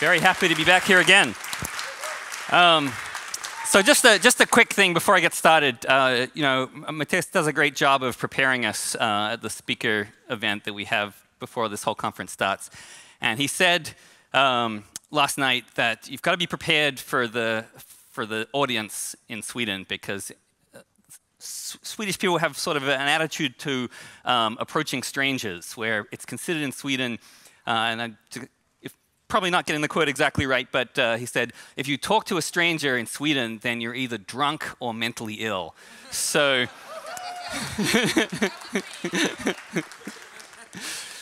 Very happy to be back here again. Um, so just a, just a quick thing before I get started. Uh, you know, Matthias does a great job of preparing us uh, at the speaker event that we have before this whole conference starts. And he said um, last night that you've got to be prepared for the, for the audience in Sweden because uh, Swedish people have sort of an attitude to um, approaching strangers where it's considered in Sweden, uh, and I, probably not getting the quote exactly right, but uh, he said, if you talk to a stranger in Sweden, then you're either drunk or mentally ill. So,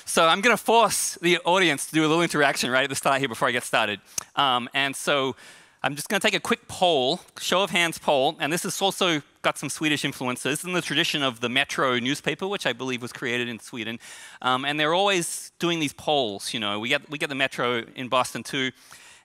so I'm going to force the audience to do a little interaction right at the start here before I get started. Um, and so I'm just going to take a quick poll, show of hands poll, and this has also got some Swedish influences in the tradition of the Metro newspaper, which I believe was created in Sweden. Um, and they're always doing these polls. You know, we get we get the Metro in Boston too,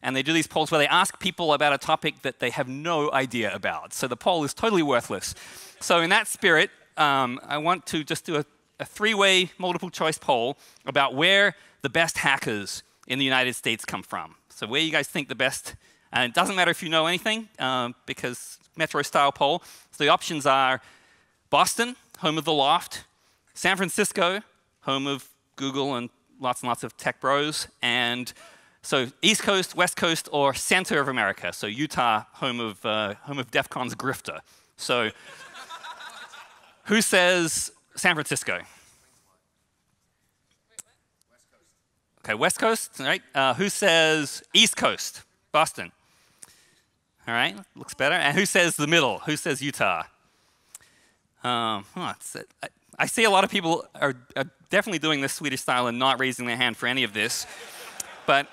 and they do these polls where they ask people about a topic that they have no idea about. So the poll is totally worthless. So in that spirit, um, I want to just do a, a three-way multiple choice poll about where the best hackers in the United States come from. So where you guys think the best and it doesn't matter if you know anything um, because metro style poll. So the options are Boston, home of the L0pht, San Francisco, home of Google and lots and lots of tech bros, and so East Coast, West Coast, or center of America. So Utah, home of, uh, home of DEF CON's grifter. So who says San Francisco? Okay, West Coast, right? Uh, who says East Coast? Boston. All right, looks better. And who says the middle? Who says Utah? Um, huh, I see a lot of people are, are, definitely doing this Swedish style and not raising their hand for any of this. but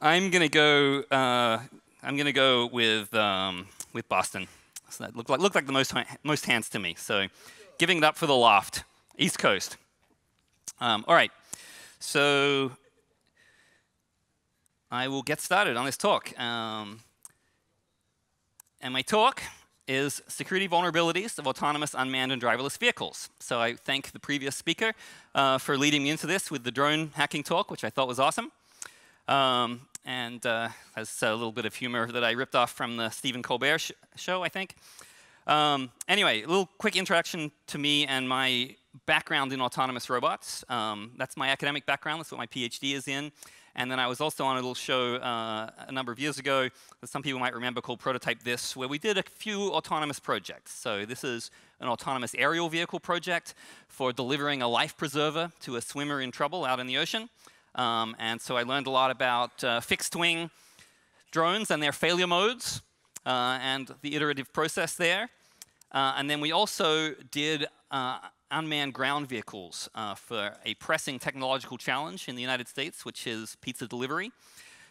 I'm gonna go. Uh, I'm gonna go with um, with Boston. So that looked like looked like the most most hands to me. So, giving it up for the L0pht, East Coast. Um, all right, so I will get started on this talk. Um, and my talk is security vulnerabilities of autonomous unmanned and driverless vehicles. So I thank the previous speaker uh, for leading me into this with the drone hacking talk, which I thought was awesome. Um, and uh, has a little bit of humor that I ripped off from the Stephen Colbert sh show, I think. Um, anyway, a little quick introduction to me and my background in autonomous robots. Um, that's my academic background. That's what my PhD is in. And then I was also on a little show uh, a number of years ago that some people might remember called Prototype This, where we did a few autonomous projects. So this is an autonomous aerial vehicle project for delivering a life preserver to a swimmer in trouble out in the ocean. Um, and so I learned a lot about uh, fixed wing drones and their failure modes uh, and the iterative process there. Uh, and then we also did uh, unmanned ground vehicles uh, for a pressing technological challenge in the United States, which is pizza delivery.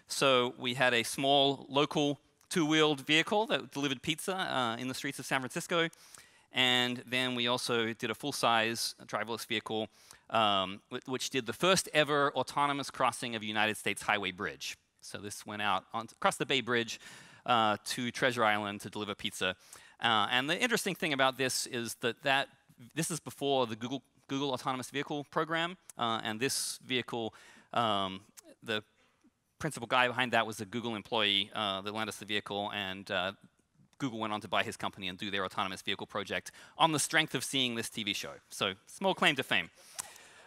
So we had a small local two-wheeled vehicle that delivered pizza uh, in the streets of San Francisco. And then we also did a full-size driverless vehicle, um, which did the first ever autonomous crossing of a United States highway bridge. So this went out on, across the Bay Bridge uh, to Treasure Island to deliver pizza. Uh, and the interesting thing about this is that that this is before the Google, Google Autonomous Vehicle program, uh, and this vehicle, um, the principal guy behind that was a Google employee uh, that lent us the vehicle, and uh, Google went on to buy his company and do their autonomous vehicle project on the strength of seeing this TV show. So small claim to fame.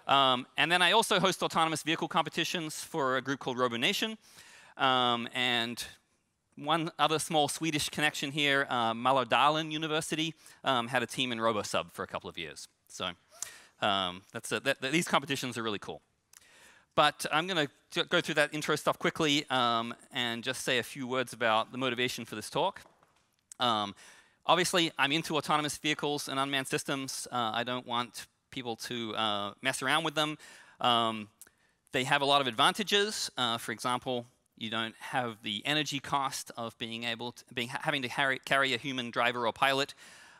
Um, and then I also host autonomous vehicle competitions for a group called RoboNation. Um, and one other small Swedish connection here, uh, Mälardalen University um, had a team in RoboSub for a couple of years. So um, that's a, that, that, these competitions are really cool. But I'm going to go through that intro stuff quickly um, and just say a few words about the motivation for this talk. Um, obviously, I'm into autonomous vehicles and unmanned systems. Uh, I don't want people to uh, mess around with them. Um, they have a lot of advantages. Uh, for example, you don't have the energy cost of being able to, being, having to carry, carry a human driver or pilot.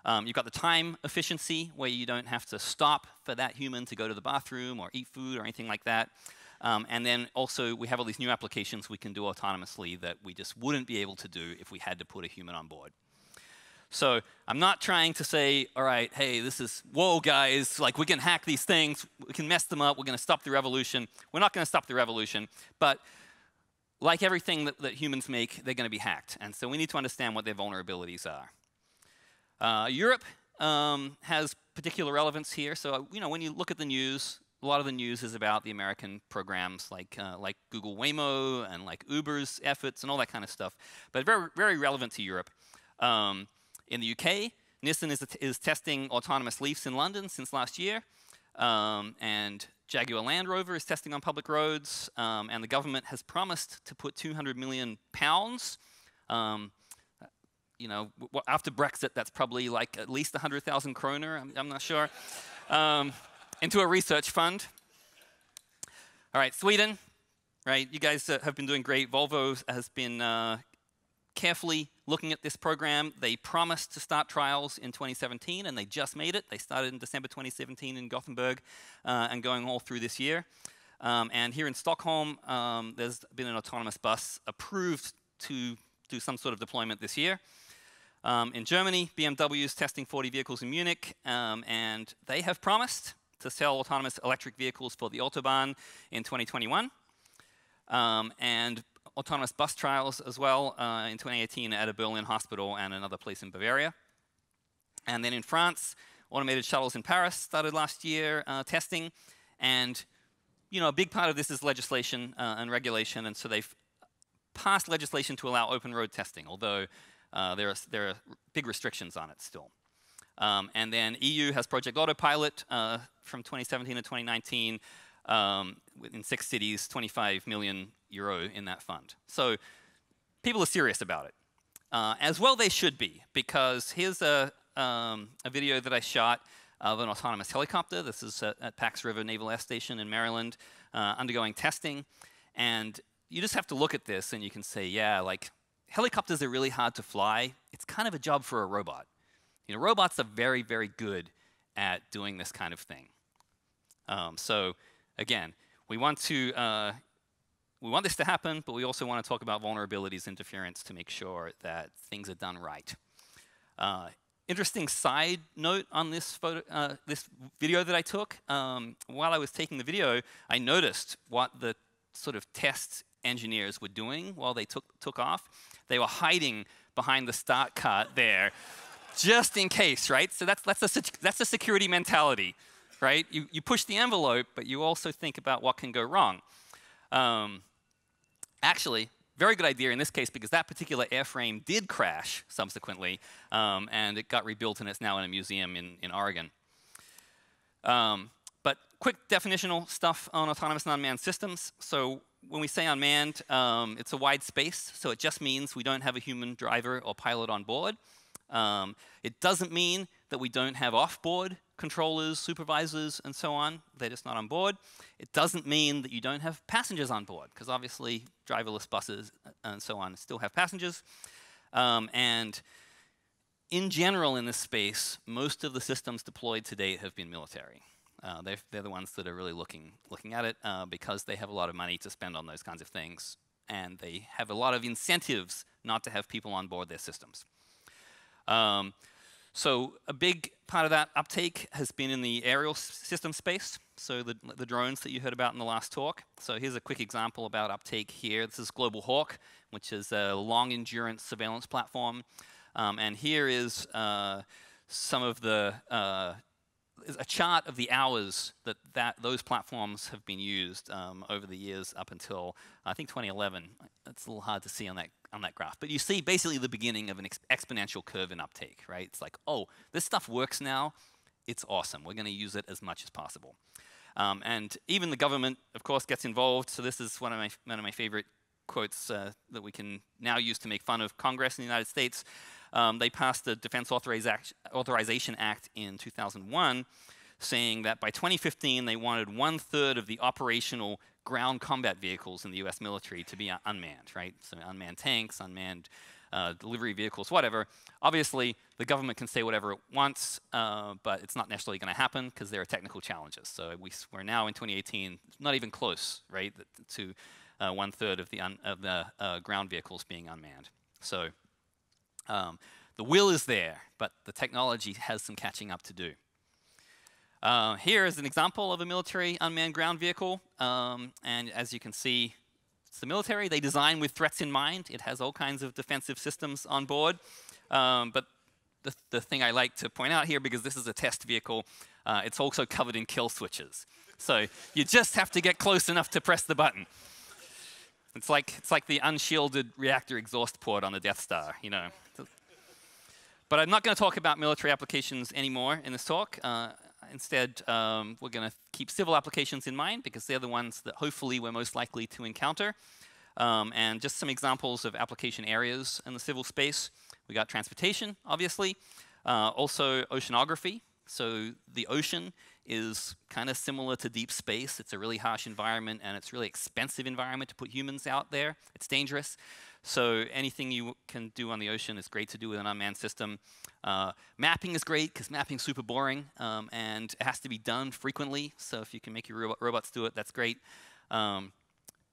Um, you've got the time efficiency where you don't have to stop for that human to go to the bathroom or eat food or anything like that. Um, and then also we have all these new applications we can do autonomously that we just wouldn't be able to do if we had to put a human on board. So I'm not trying to say, all right, hey, this is, whoa, guys, like we can hack these things, we can mess them up, we're going to stop the revolution. We're not going to stop the revolution, but like everything that, that humans make, they're going to be hacked. And so we need to understand what their vulnerabilities are. Uh, Europe um, has particular relevance here. So, you know, when you look at the news, a lot of the news is about the American programs like, uh, like Google Waymo and like Uber's efforts and all that kind of stuff. But very, very relevant to Europe. Um, in the UK, Nissan is, is testing autonomous Leafs in London since last year. Um, and Jaguar Land Rover is testing on public roads, um, and the government has promised to put 200 million pounds. Um, you know, after Brexit, that's probably like at least 100,000 kroner. I'm, I'm, not sure. Um, into a research fund. All right, Sweden, right? You guys uh, have been doing great. Volvo has been uh, carefully looking at this program. They promised to start trials in 2017, and they just made it. They started in December 2017 in Gothenburg uh, and going all through this year. Um, and here in Stockholm, um, there's been an autonomous bus approved to do some sort of deployment this year. Um, in Germany, BMW is testing 40 vehicles in Munich, um, and they have promised to sell autonomous electric vehicles for the Autobahn in 2021. Um, and autonomous bus trials as well uh, in 2018 at a Berlin hospital and another place in Bavaria. And then in France, automated shuttles in Paris started last year uh, testing. And you know, a big part of this is legislation uh, and regulation, and so they've passed legislation to allow open road testing, although uh, there, are, there are big restrictions on it still. Um, and then EU has Project Autopilot uh, from 2017 to 2019 um, in six cities, 25 million euro in that fund. So people are serious about it. Uh, as well they should be, because here's a, um, a video that I shot of an autonomous helicopter. This is at, at Pax River Naval Air Station in Maryland, uh, undergoing testing. And you just have to look at this and you can say, yeah, like helicopters are really hard to fly. It's kind of a job for a robot. You know, robots are very, very good at doing this kind of thing. Um, so again, we want to uh, we want this to happen, but we also want to talk about vulnerabilities, interference to make sure that things are done right. Uh, interesting side note on this photo, uh, this video that I took. Um, while I was taking the video, I noticed what the sort of test engineers were doing while they took took off. They were hiding behind the start cart there, just in case, right? So that's that's a that's a security mentality, right? You you push the envelope, but you also think about what can go wrong. Um, actually, very good idea in this case because that particular airframe did crash subsequently, um, and it got rebuilt and it's now in a museum in, in Oregon. Um, but quick definitional stuff on autonomous and unmanned systems. So when we say unmanned, um, it's a wide space, so it just means we don't have a human driver or pilot on board. Um, it doesn't mean that we don't have off-board controllers, supervisors, and so on. They're just not on board. It doesn't mean that you don't have passengers on board, because obviously driverless buses uh, and so on still have passengers. Um, and in general in this space, most of the systems deployed to date have been military. Uh, they're the ones that are really looking, looking at it uh, because they have a lot of money to spend on those kinds of things. And they have a lot of incentives not to have people on board their systems. Um, so a big part of that uptake has been in the aerial system space, so the, the drones that you heard about in the last talk. So here's a quick example about uptake here. This is Global Hawk, which is a long endurance surveillance platform. Um, and here is uh, some of the uh, a chart of the hours that, that those platforms have been used um, over the years up until I think 2011. It's a little hard to see on that on that graph, but you see basically the beginning of an ex exponential curve in uptake, right? It's like, oh, this stuff works now. It's awesome. We're going to use it as much as possible. Um, and even the government, of course, gets involved. So this is one of my one of my favorite quotes uh, that we can now use to make fun of Congress in the United States. Um, they passed the Defense Authorization Act in 2001, saying that by 2015 they wanted one third of the operational ground combat vehicles in the U.S. military to be unmanned, right? So unmanned tanks, unmanned uh, delivery vehicles, whatever. Obviously, the government can say whatever it wants, uh, but it's not necessarily going to happen because there are technical challenges. So we, are now in 2018, not even close, right, to uh, one third of the, of the uh, ground vehicles being unmanned. So um, the will is there, but the technology has some catching up to do. Uh, here is an example of a military unmanned ground vehicle, um, and as you can see, it's the military. They design with threats in mind. It has all kinds of defensive systems on board. Um, but the, the thing I like to point out here, because this is a test vehicle, uh, it's also covered in kill switches. So you just have to get close enough to press the button. It's like, it's like the unshielded reactor exhaust port on the Death Star, you know. But I'm not going to talk about military applications anymore in this talk. Uh, instead, um, we're going to keep civil applications in mind because they're the ones that hopefully we're most likely to encounter. Um, and just some examples of application areas in the civil space. We got transportation, obviously. Uh, also oceanography. So the ocean is kind of similar to deep space. It's a really harsh environment and it's really expensive environment to put humans out there. It's dangerous. So anything you can do on the ocean is great to do with an unmanned system. Uh, mapping is great because mapping's super boring um, and it has to be done frequently. So if you can make your robot, robots do it, that's great. Um,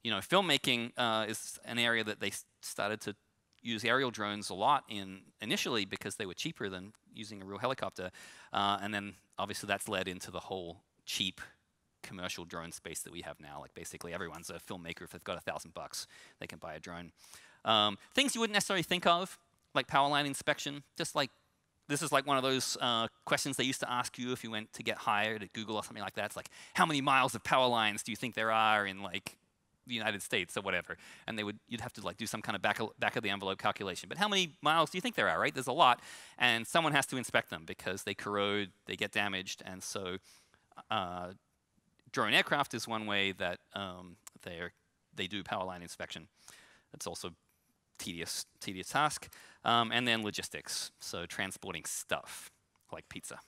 you know, filmmaking uh, is an area that they started to use aerial drones a lot in initially because they were cheaper than using a real helicopter, uh, and then obviously that's led into the whole cheap commercial drone space that we have now. Like basically everyone's a filmmaker if they've got a thousand bucks, they can buy a drone. Um, things you wouldn't necessarily think of, like power line inspection, just like this is like one of those uh, questions they used to ask you if you went to get hired at Google or something like that. It's like, how many miles of power lines do you think there are in like the United States or whatever? And they would, you'd have to like do some kind of back of, back of the envelope calculation. But how many miles do you think there are, right? There's a lot. And someone has to inspect them because they corrode, they get damaged. And so uh, drone aircraft is one way that um, they do power line inspection. It's also tedious, tedious task. Um, and then logistics, so transporting stuff like pizza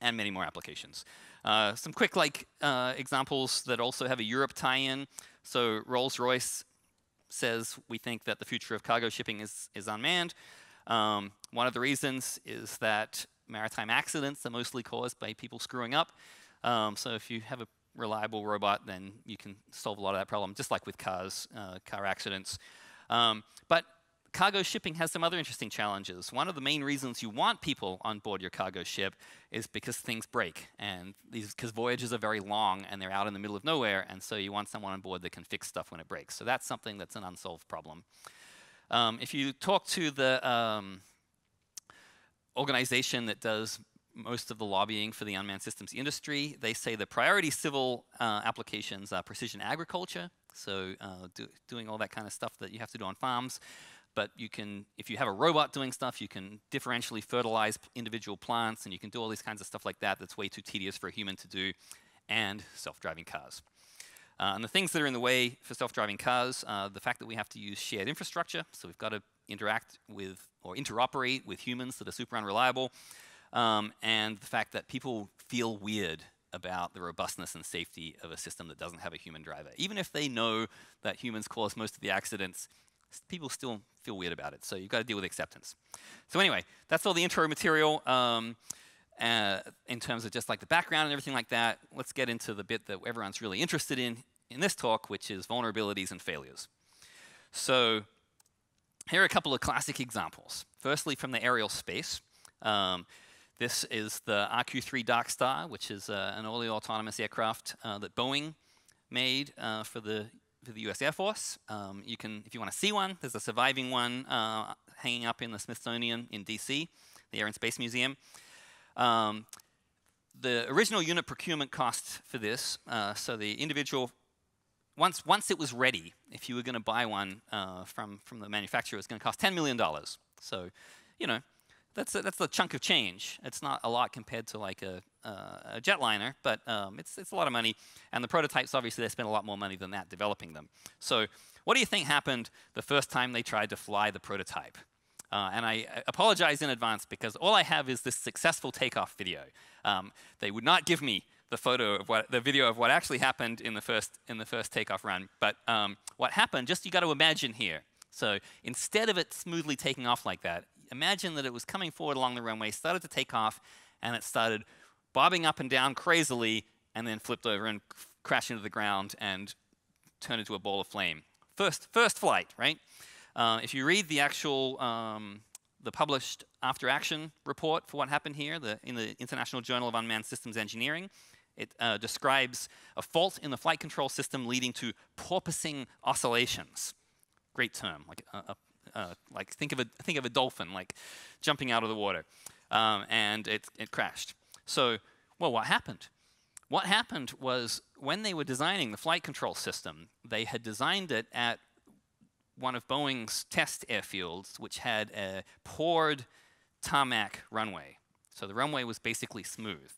and many more applications. Uh, some quick like uh, examples that also have a Europe tie-in. So Rolls-Royce says we think that the future of cargo shipping is, is unmanned. Um, one of the reasons is that maritime accidents are mostly caused by people screwing up. Um, so if you have a reliable robot, then you can solve a lot of that problem, just like with cars, uh, car accidents. Um, but cargo shipping has some other interesting challenges. One of the main reasons you want people on board your cargo ship is because things break, and these because voyages are very long and they're out in the middle of nowhere, and so you want someone on board that can fix stuff when it breaks. So that's something that's an unsolved problem. Um, if you talk to the um, organization that does most of the lobbying for the unmanned systems industry. They say the priority civil uh, applications are precision agriculture, so uh, do, doing all that kind of stuff that you have to do on farms. But you can, if you have a robot doing stuff, you can differentially fertilize individual plants, and you can do all these kinds of stuff like that. That's way too tedious for a human to do, and self-driving cars. Uh, and the things that are in the way for self-driving cars, uh, the fact that we have to use shared infrastructure, so we've got to interact with or interoperate with humans that are super unreliable um, and the fact that people feel weird about the robustness and safety of a system that doesn't have a human driver. Even if they know that humans cause most of the accidents, people still feel weird about it. So you've got to deal with acceptance. So anyway, that's all the intro material um, uh, in terms of just like the background and everything like that. Let's get into the bit that everyone's really interested in in this talk, which is vulnerabilities and failures. So here are a couple of classic examples. Firstly, from the aerial space. Um, this is the RQ-3 Darkstar, which is uh, an all autonomous aircraft uh, that Boeing made uh, for the for the U.S. Air Force. Um, you can, if you want to see one, there's a surviving one uh, hanging up in the Smithsonian in D.C., the Air and Space Museum. Um, the original unit procurement cost for this, uh, so the individual once, once it was ready, if you were going to buy one uh, from, from the manufacturer, it was going to cost $10 million. So, you know, that's a, that's a chunk of change. It's not a lot compared to like a, uh, a jetliner, but um, it's, it's a lot of money. And the prototypes, obviously, they spent a lot more money than that developing them. So what do you think happened the first time they tried to fly the prototype? Uh, and I apologize in advance because all I have is this successful takeoff video. Um, they would not give me the photo of what the video of what actually happened in the first in the first takeoff run. But um, what happened? Just you got to imagine here. So instead of it smoothly taking off like that, imagine that it was coming forward along the runway, started to take off, and it started bobbing up and down crazily, and then flipped over and crashed into the ground and turned into a ball of flame. First, first flight, right? Uh, if you read the actual, um, the published after action report for what happened here the, in the International Journal of Unmanned Systems Engineering, It uh, describes a fault in the flight control system leading to porpoising oscillations. Great term, like a, a, like think of a think of a dolphin like jumping out of the water, um, and it it crashed. So, well, what happened? What happened was when they were designing the flight control system, they had designed it at one of Boeing's test airfields, which had a poured tarmac runway. So the runway was basically smooth.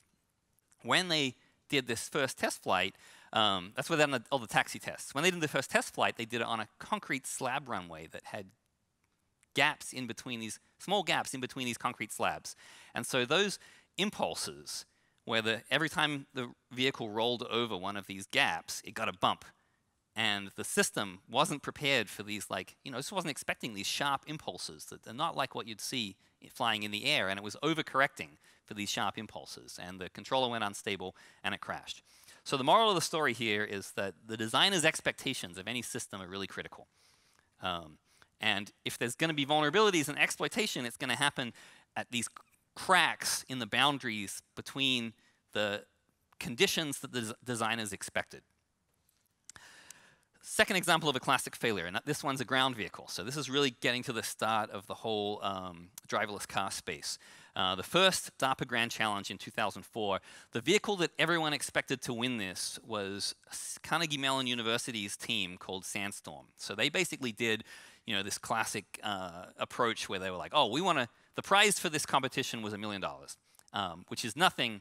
When they did this first test flight, um, that's where they did all the taxi tests. When they did the first test flight, they did it on a concrete slab runway that had gaps in between these, small gaps in between these concrete slabs. And so those impulses, where the, every time the vehicle rolled over one of these gaps, it got a bump. And the system wasn't prepared for these, like, you know, this wasn't expecting these sharp impulses that are not like what you'd see flying in the air, and it was overcorrecting for these sharp impulses, and the controller went unstable and it crashed. So the moral of the story here is that the designer's expectations of any system are really critical. Um, and if there's going to be vulnerabilities and exploitation, it's going to happen at these cracks in the boundaries between the conditions that the designers expected. Second example of a classic failure, and this one's a ground vehicle. So this is really getting to the start of the whole um, driverless car space. Uh, the first DARPA Grand Challenge in 2004, the vehicle that everyone expected to win this was Carnegie Mellon University's team called Sandstorm. So they basically did, you know, this classic uh, approach where they were like, oh, we want to, the prize for this competition was a million dollars, um, which is nothing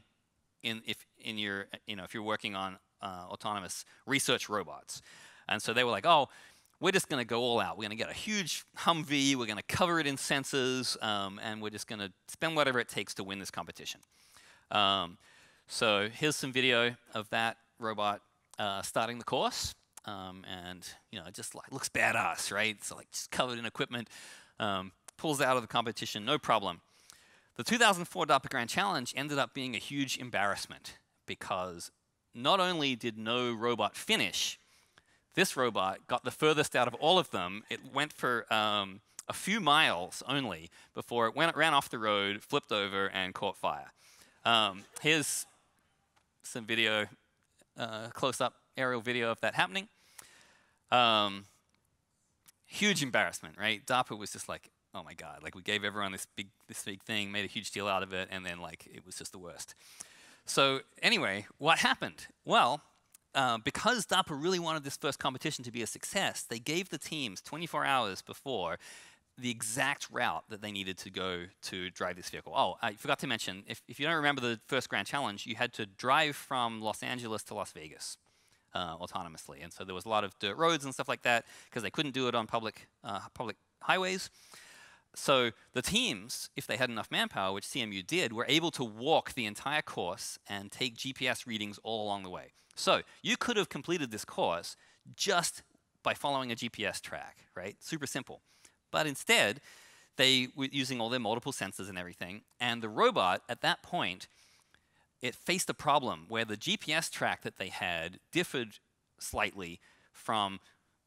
in, if, in your, you know, if you're working on uh, autonomous research robots. And so they were like, oh, we're just going to go all out. We're going to get a huge Humvee. We're going to cover it in sensors, um, and we're just going to spend whatever it takes to win this competition. Um, so here's some video of that robot uh, starting the course, um, and you know, it just like looks badass, right? So like just covered in equipment, um, pulls out of the competition, no problem. The 2004 DARPA Grand Challenge ended up being a huge embarrassment because not only did no robot finish, this robot got the furthest out of all of them. It went for um, a few miles only before it went, ran off the road, flipped over, and caught fire. Um, here's some video, uh, close-up aerial video of that happening. Um, huge embarrassment, right? DARPA was just like, oh my god, like we gave everyone this big, this big thing, made a huge deal out of it, and then like it was just the worst. So anyway, what happened? Well, uh, because DARPA really wanted this first competition to be a success, they gave the teams 24 hours before the exact route that they needed to go to drive this vehicle. Oh, I forgot to mention, if, if you don't remember the first Grand Challenge, you had to drive from Los Angeles to Las Vegas uh, autonomously. And so there was a lot of dirt roads and stuff like that because they couldn't do it on public, uh, public highways. So the teams, if they had enough manpower, which CMU did, were able to walk the entire course and take GPS readings all along the way. So you could have completed this course just by following a GPS track, right? Super simple. But instead, they were using all their multiple sensors and everything, and the robot at that point, it faced a problem where the GPS track that they had differed slightly from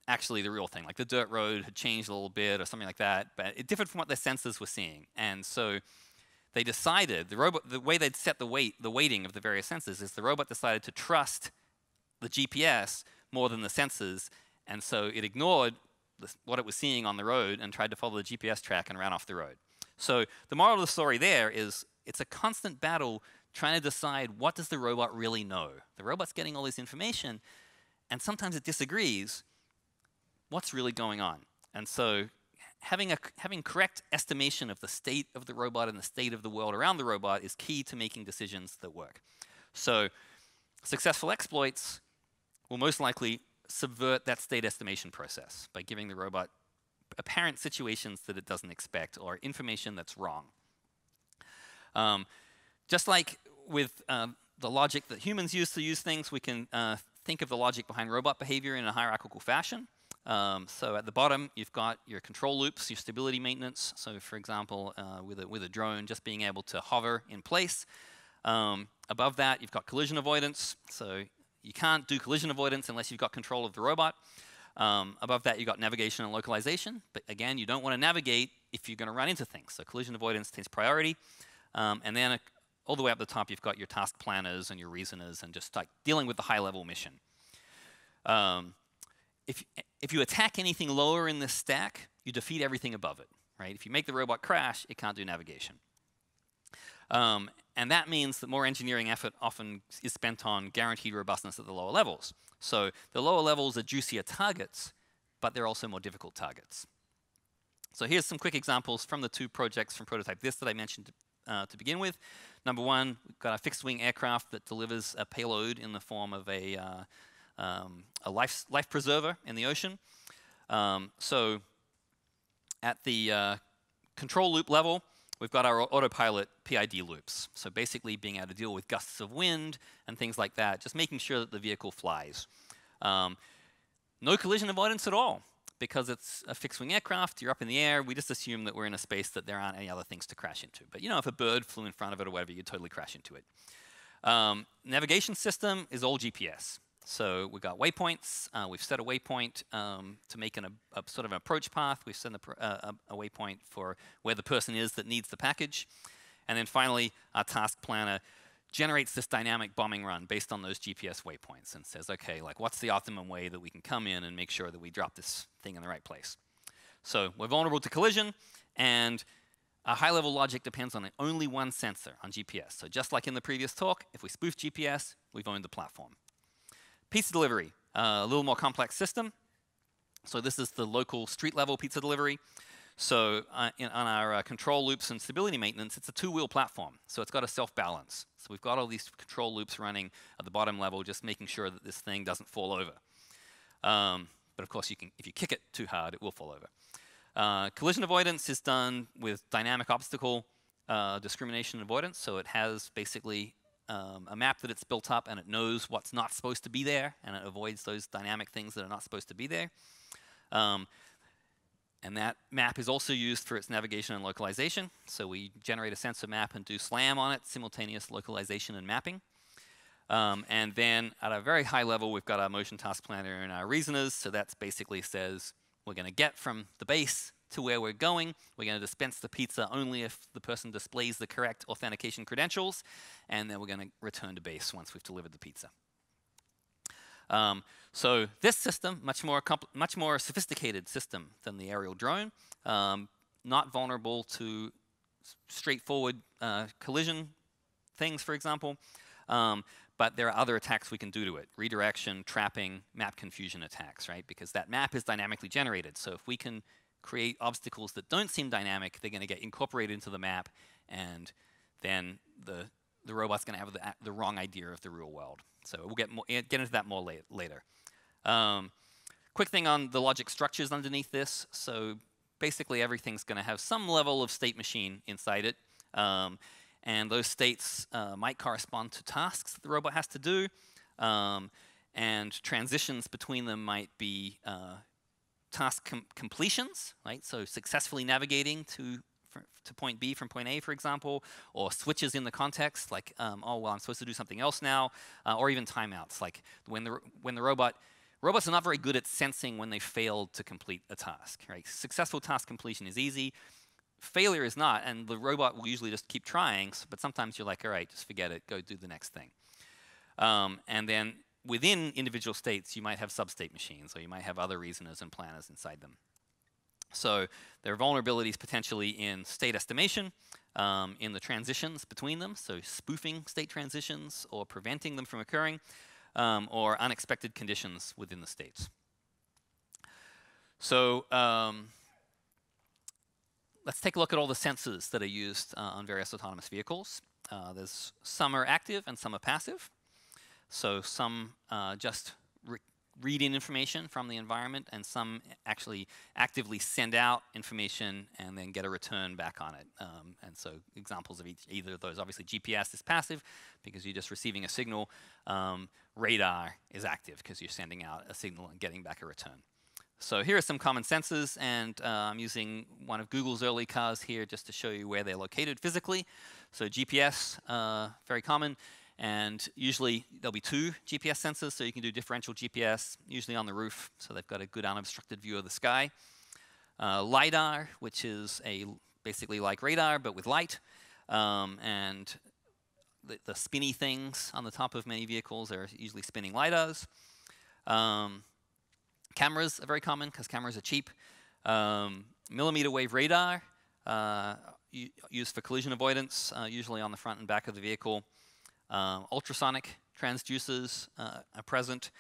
actually the real thing. Like the dirt road had changed a little bit or something like that, but it differed from what their sensors were seeing. And so they decided, the robot, the way they'd set the weight, the weighting of the various sensors is the robot decided to trust the GPS more than the sensors, and so it ignored what it was seeing on the road and tried to follow the GPS track and ran off the road. So the moral of the story there is it's a constant battle trying to decide what does the robot really know. The robot's getting all this information, and sometimes it disagrees, what's really going on. And so having, a, having correct estimation of the state of the robot and the state of the world around the robot is key to making decisions that work. So successful exploits will most likely subvert that state estimation process by giving the robot apparent situations that it doesn't expect or information that's wrong. Um, just like with um, the logic that humans use to use things, we can uh, think of the logic behind robot behavior in a hierarchical fashion. Um, so at the bottom, you've got your control loops, your stability maintenance. So for example, uh, with, a, with a drone, just being able to hover in place. Um, above that, you've got collision avoidance. So you can't do collision avoidance unless you've got control of the robot. Um, above that, you've got navigation and localization. But again, you don't want to navigate if you're going to run into things. So collision avoidance takes priority. Um, and then all the way up the top, you've got your task planners and your reasoners and just like dealing with the high level mission. Um, if, if you attack anything lower in this stack, you defeat everything above it, right? If you make the robot crash, it can't do navigation. Um, and that means that more engineering effort often is spent on guaranteed robustness at the lower levels. So the lower levels are juicier targets, but they're also more difficult targets. So here's some quick examples from the two projects from Prototype This that I mentioned uh, to begin with. Number one, we've got a fixed-wing aircraft that delivers a payload in the form of a, uh, um, a life, life preserver in the ocean. Um, so at the uh, control loop level, we've got our autopilot PID loops. So basically being able to deal with gusts of wind and things like that, just making sure that the vehicle flies. Um, no collision avoidance at all because it's a fixed wing aircraft, you're up in the air, we just assume that we're in a space that there aren't any other things to crash into. But you know, if a bird flew in front of it or whatever, you'd totally crash into it. Um, navigation system is all GPS. So we've got waypoints. Uh, we've set a waypoint um, to make an, a, a, sort of an approach path. We've set a, a, a, waypoint for where the person is that needs the package. And then finally, our task planner generates this dynamic bombing run based on those GPS waypoints and says, okay, like what's the optimum way that we can come in and make sure that we drop this thing in the right place. So we're vulnerable to collision, and our high-level logic depends on only one sensor on GPS. So just like in the previous talk, if we spoof GPS, we've owned the platform. Pizza delivery, uh, a little more complex system. So this is the local street-level pizza delivery. So uh, in, on our uh, control loops and stability maintenance, it's a two-wheel platform. So it's got a self-balance. So we've got all these control loops running at the bottom level, just making sure that this thing doesn't fall over. Um, but of course, you can, if you kick it too hard, it will fall over. Uh, collision avoidance is done with dynamic obstacle uh, discrimination avoidance. So it has basically um, a map that it's built up and it knows what's not supposed to be there and it avoids those dynamic things that are not supposed to be there. Um, and that map is also used for its navigation and localization. So we generate a sensor map and do SLAM on it, simultaneous localization and mapping. Um, and then at a very high level, we've got our motion task planner and our reasoners. So that basically says we're going to get from the base to where we're going. We're going to dispense the pizza only if the person displays the correct authentication credentials. And then we're going to return to base once we've delivered the pizza. Um, so this system, much more, much more sophisticated system than the aerial drone, um, not vulnerable to straightforward uh, collision things, for example. Um, but there are other attacks we can do to it. Redirection, trapping, map confusion attacks, right? Because that map is dynamically generated. So if we can create obstacles that don't seem dynamic, they're going to get incorporated into the map, and then the, the robot's going to have the, the wrong idea of the real world. So we'll get, more, get into that more later. Um, quick thing on the logic structures underneath this. So basically everything's going to have some level of state machine inside it. Um, and those states uh, might correspond to tasks that the robot has to do. Um, and transitions between them might be uh, task com completions, right? So successfully navigating to to point B from point A, for example, or switches in the context, like, um, oh, well, I'm supposed to do something else now, uh, or even timeouts, like when the, when the robot, robots are not very good at sensing when they failed to complete a task, right? Successful task completion is easy, failure is not, and the robot will usually just keep trying, but sometimes you're like, all right, just forget it, go do the next thing. Um, and then within individual states, you might have substate machines, or you might have other reasoners and planners inside them. So there are vulnerabilities potentially in state estimation, um, in the transitions between them, so spoofing state transitions or preventing them from occurring, um, or unexpected conditions within the states. So um, let's take a look at all the sensors that are used uh, on various autonomous vehicles. Uh, there's some are active and some are passive. So some uh, just read in information from the environment, and some actually actively send out information and then get a return back on it. Um, and so examples of each, either of those, obviously GPS is passive because you're just receiving a signal. Um, radar is active because you're sending out a signal and getting back a return. So here are some common sensors, and uh, I'm using one of Google's early cars here just to show you where they're located physically. So GPS, uh, very common. And usually there'll be two GPS sensors, so you can do differential GPS, usually on the roof, so they've got a good unobstructed view of the sky. Uh, LiDAR, which is a basically like radar, but with light. Um, and the, the, spinny things on the top of many vehicles are usually spinning lidars. Um, cameras are very common because cameras are cheap. Um, millimeter wave radar uh, used for collision avoidance, uh, usually on the front and back of the vehicle. Uh, ultrasonic transducers uh, are present.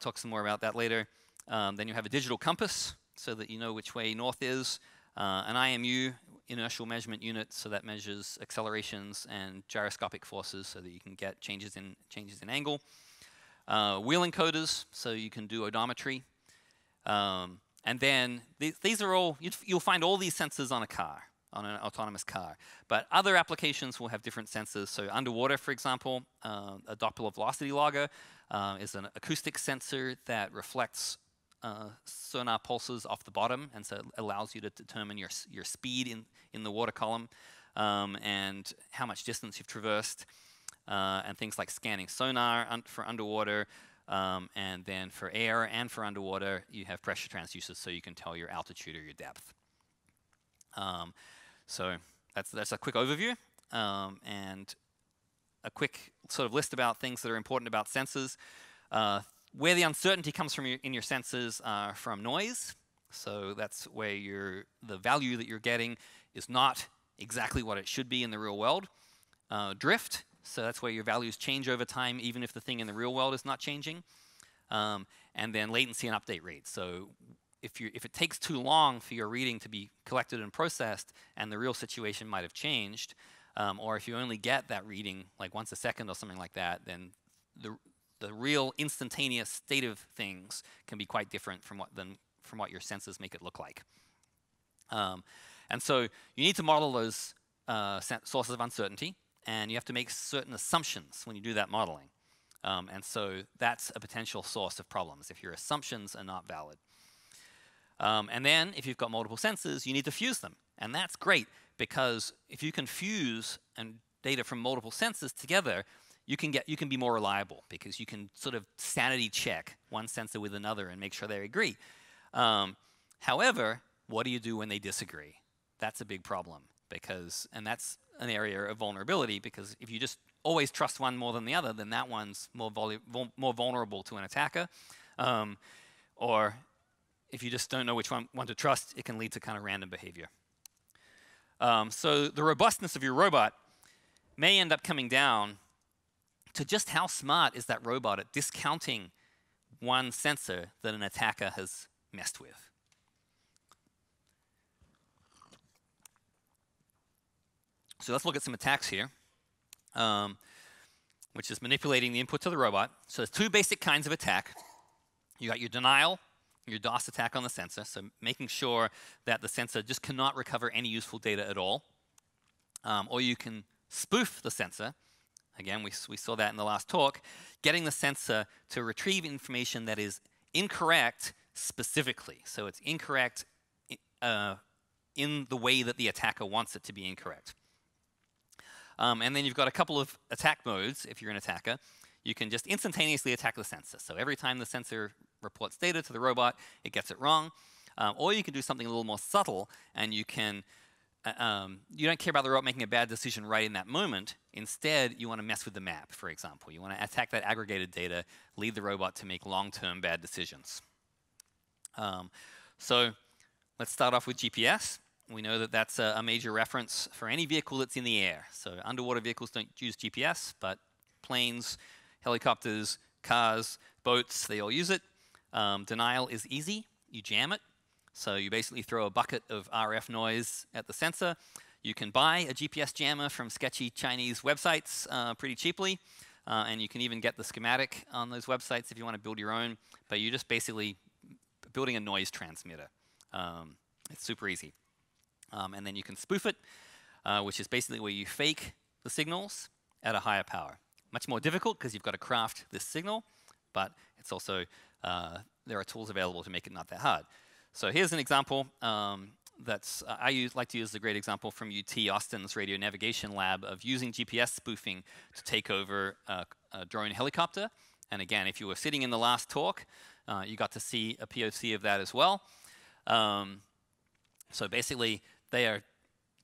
Talk some more about that later. Um, then you have a digital compass so that you know which way north is. Uh, an IMU, inertial measurement unit, so that measures accelerations and gyroscopic forces so that you can get changes in, changes in angle. Uh, wheel encoders, so you can do odometry. Um, and then th these are all, you'll find all these sensors on a car, on an autonomous car. But other applications will have different sensors. So underwater, for example, uh, a Doppler velocity logger uh, is an acoustic sensor that reflects uh, sonar pulses off the bottom, and so it allows you to determine your, your speed in, in the water column um, and how much distance you've traversed, uh, and things like scanning sonar un for underwater, um, and then for air and for underwater, you have pressure transducers so you can tell your altitude or your depth. Um, so that's, that's a quick overview um, and a quick sort of list about things that are important about sensors. Uh, where the uncertainty comes from your, in your sensors are from noise. So that's where the value that you're getting is not exactly what it should be in the real world. Uh, drift, so that's where your values change over time, even if the thing in the real world is not changing. Um, and then latency and update rate. So if, you, if it takes too long for your reading to be collected and processed and the real situation might have changed, um, or if you only get that reading like once a second or something like that, then the, the real instantaneous state of things can be quite different from what, than, from what your senses make it look like. Um, and so you need to model those uh, sources of uncertainty, and you have to make certain assumptions when you do that modeling. Um, and so that's a potential source of problems if your assumptions are not valid. Um, and then if you've got multiple sensors, you need to fuse them. And that's great because if you can fuse and data from multiple sensors together, you can get you can be more reliable because you can sort of sanity check one sensor with another and make sure they agree. Um, however, what do you do when they disagree? That's a big problem because, and that's an area of vulnerability because if you just always trust one more than the other, then that one's more more vulnerable to an attacker. Um, or if you just don't know which one, one to trust, it can lead to kind of random behavior. Um, so the robustness of your robot may end up coming down to just how smart is that robot at discounting one sensor that an attacker has messed with. So let's look at some attacks here, um, which is manipulating the input to the robot. So there's two basic kinds of attack. You got your denial, your DOS attack on the sensor, so making sure that the sensor just cannot recover any useful data at all. Um, or you can spoof the sensor, again, we, we saw that in the last talk, getting the sensor to retrieve information that is incorrect specifically. So it's incorrect uh, in the way that the attacker wants it to be incorrect. Um, and then you've got a couple of attack modes if you're an attacker. You can just instantaneously attack the sensor. So every time the sensor reports data to the robot, it gets it wrong. Um, or you can do something a little more subtle and you can uh, um, you don't care about the robot making a bad decision right in that moment. Instead, you want to mess with the map, for example. You want to attack that aggregated data, lead the robot to make long-term bad decisions. Um, so let's start off with GPS. We know that that's a, a, major reference for any vehicle that's in the air. So underwater vehicles don't use GPS, but planes, helicopters, cars, boats, they all use it. Um, denial is easy. You jam it. So you basically throw a bucket of RF noise at the sensor. You can buy a GPS jammer from sketchy Chinese websites uh, pretty cheaply. Uh, and you can even get the schematic on those websites if you want to build your own. But you're just basically building a noise transmitter. Um, it's super easy. Um, and then you can spoof it, uh, which is basically where you fake the signals at a higher power. Much more difficult because you've got to craft this signal, but it's also, uh, there are tools available to make it not that hard. So here's an example um, that's, uh, I use, like to use the great example from UT Austin's radio navigation lab of using GPS spoofing to take over a, a drone helicopter. And again, if you were sitting in the last talk, uh, you got to see a POC of that as well. Um, so basically, they are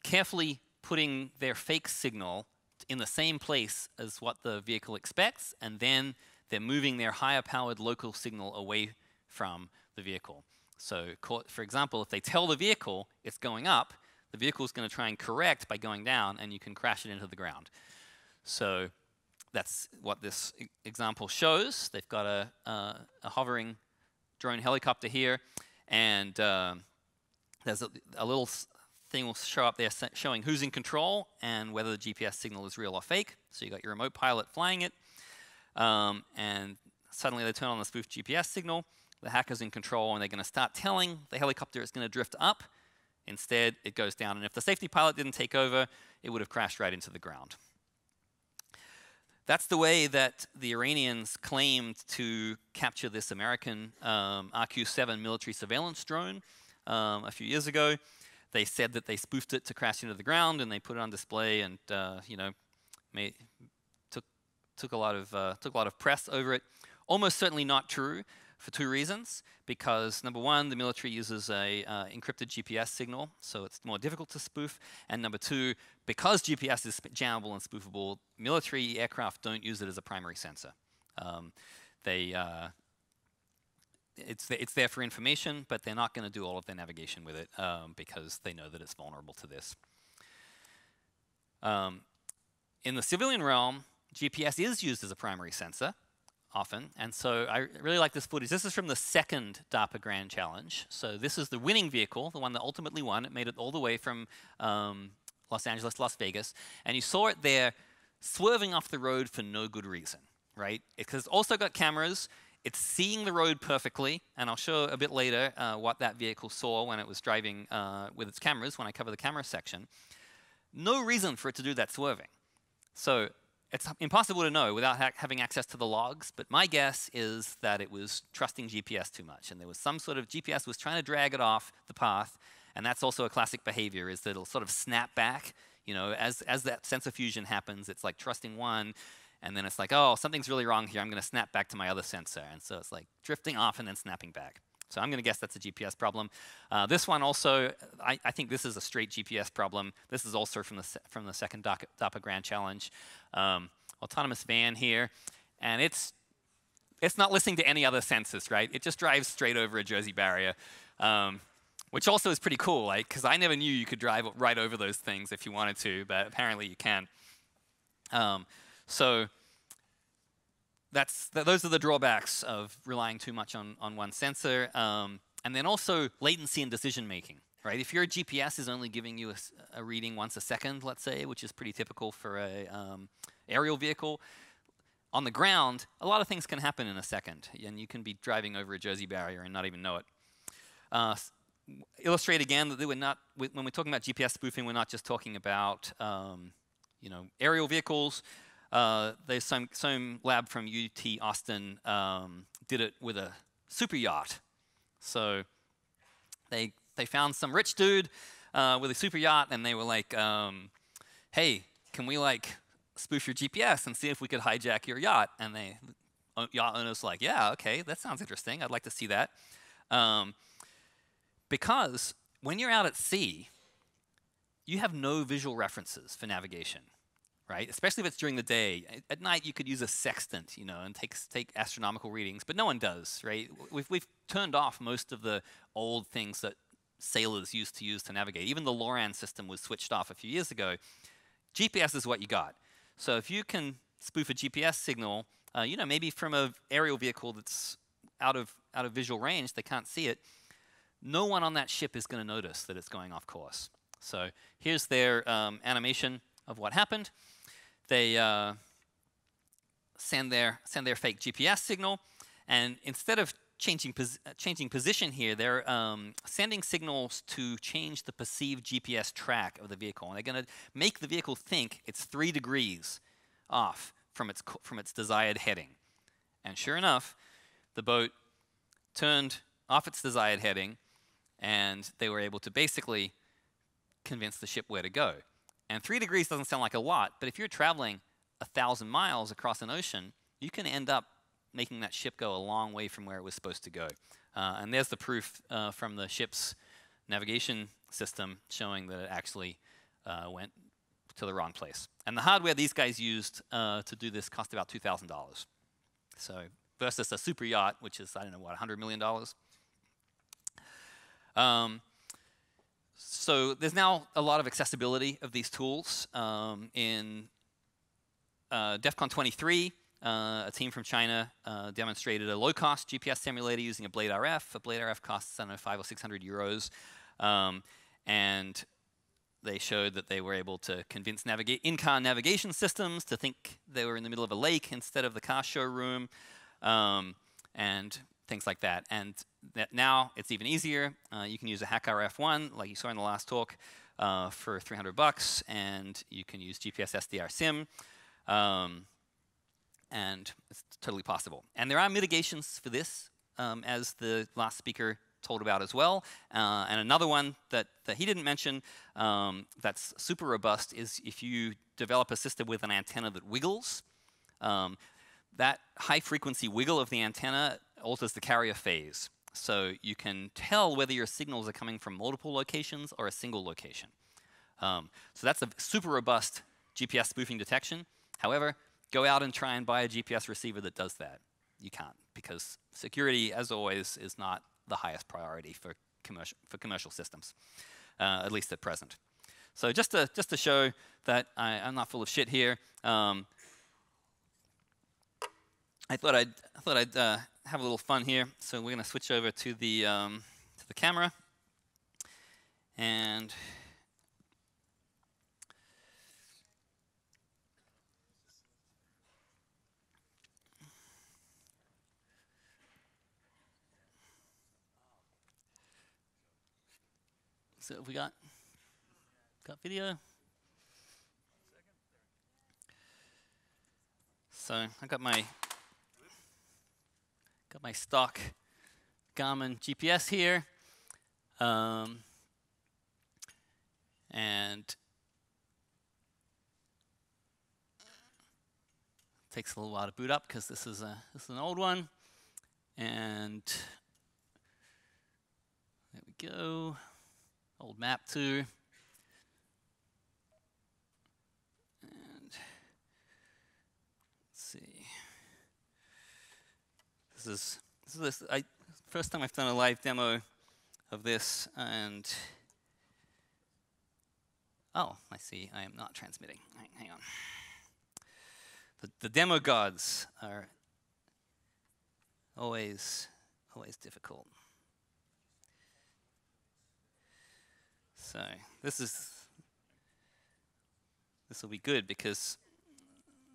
carefully putting their fake signal in the same place as what the vehicle expects, and then they're moving their higher powered local signal away from the vehicle. So for example, if they tell the vehicle it's going up, the vehicle is going to try and correct by going down, and you can crash it into the ground. So that's what this example shows. They've got a, a, hovering drone helicopter here, and uh, there's a, a, little thing will show up there showing who's in control and whether the GPS signal is real or fake. So you got your remote pilot flying it, um, and suddenly they turn on the spoofed GPS signal. The hacker's in control, and they're going to start telling the helicopter it's going to drift up. Instead, it goes down, and if the safety pilot didn't take over, it would have crashed right into the ground. That's the way that the Iranians claimed to capture this American um, RQ-7 military surveillance drone um, a few years ago. They said that they spoofed it to crash into the ground, and they put it on display, and uh, you know, made, took a lot of uh, took a lot of press over it. Almost certainly not true for two reasons. Because number one, the military uses a uh, encrypted GPS signal, so it's more difficult to spoof. And number two, because GPS is jammable and spoofable, military aircraft don't use it as a primary sensor. Um, they uh, it's, th it's there for information, but they're not going to do all of their navigation with it um, because they know that it's vulnerable to this. Um, in the civilian realm, GPS is used as a primary sensor often. And so I really like this footage. This is from the second DARPA Grand Challenge. So this is the winning vehicle, the one that ultimately won. It made it all the way from um, Los Angeles to Las Vegas. And you saw it there swerving off the road for no good reason, right? Because it's also got cameras. It's seeing the road perfectly, and I'll show a bit later uh, what that vehicle saw when it was driving uh, with its cameras when I cover the camera section. No reason for it to do that swerving. So it's impossible to know without ha having access to the logs, but my guess is that it was trusting GPS too much. And there was some sort of GPS was trying to drag it off the path. And that's also a classic behavior is that it'll sort of snap back. You know, as, as that sensor fusion happens, it's like trusting one, and then it's like, oh, something's really wrong here. I'm going to snap back to my other sensor. And so it's like drifting off and then snapping back. So I'm going to guess that's a GPS problem. Uh, this one also, I, I, think this is a straight GPS problem. This is also from the, from the second DARPA Grand Challenge. Um, autonomous van here, and it's, it's not listening to any other sensors, right? It just drives straight over a Jersey barrier, um, which also is pretty cool, like, because I never knew you could drive right over those things if you wanted to, but apparently you can. Um, so that's th those are the drawbacks of relying too much on, on one sensor. Um, and then also latency in decision making, right? If your GPS is only giving you a, a, reading once a second, let's say, which is pretty typical for a um, aerial vehicle, on the ground, a lot of things can happen in a second, and you can be driving over a Jersey barrier and not even know it. Uh, illustrate again that we're not, when we're talking about GPS spoofing, we're not just talking about um, you know, aerial vehicles. Uh, there's some, some lab from UT Austin um, did it with a super yacht. So they, they found some rich dude uh, with a super yacht, and they were like, um, hey, can we like spoof your GPS and see if we could hijack your yacht? And they, uh, yacht owners like, yeah, okay, that sounds interesting. I'd like to see that. Um, because when you're out at sea, you have no visual references for navigation right? Especially if it's during the day. At night, you could use a sextant, you know, and take, take astronomical readings, but no one does, right? We've, we've turned off most of the old things that sailors used to use to navigate. Even the LORAN system was switched off a few years ago. GPS is what you got. So if you can spoof a GPS signal, uh, you know, maybe from an aerial vehicle that's out of, out of visual range, they can't see it, no one on that ship is going to notice that it's going off course. So here's their um, animation of what happened they uh, send, their, send their fake GPS signal, and instead of changing, pos changing position here, they're um, sending signals to change the perceived GPS track of the vehicle. And they're going to make the vehicle think it's three degrees off from its, from its desired heading. And sure enough, the boat turned off its desired heading, and they were able to basically convince the ship where to go. And three degrees doesn't sound like a lot, but if you're traveling a thousand miles across an ocean, you can end up making that ship go a long way from where it was supposed to go. Uh, and there's the proof uh, from the ship's navigation system showing that it actually uh, went to the wrong place. And the hardware these guys used uh, to do this cost about $2,000. So versus a super yacht, which is, I don't know, what, $100 million? Um, so there's now a lot of accessibility of these tools. Um, in uh, DEF CON 23, uh, a team from China uh, demonstrated a low-cost GPS simulator using a bladeRF. A bladeRF costs, I don't know, five or 600 euros. Um, and they showed that they were able to convince in-car navigation systems to think they were in the middle of a lake instead of the car showroom, um, and things like that. And that now it's even easier. Uh, you can use a HackRF One, like you saw in the last talk, uh, for 300 bucks, and you can use GPS SDR SIM, um, and it's totally possible. And there are mitigations for this, um, as the last speaker told about as well. Uh, and another one that, that he didn't mention um, that's super robust is if you develop a system with an antenna that wiggles, um, that high frequency wiggle of the antenna alters the carrier phase. So you can tell whether your signals are coming from multiple locations or a single location. Um, so that's a super robust GPS spoofing detection. However, go out and try and buy a GPS receiver that does that. You can't because security, as always, is not the highest priority for commercial, for commercial systems, uh, at least at present. So just to, just to show that I, am not full of shit here, um, I thought I'd, I thought I'd uh, have a little fun here. So we're going to switch over to the, um, to the camera. And So we got got video. So I got my got my stock Garmin GPS here, um, and takes a little while to boot up because this is a this is an old one, and there we go old map too. And let's see. This is this is this I first time I've done a live demo of this and oh I see I am not transmitting. Hang on. The, the demo gods are always always difficult. So this is this will be good because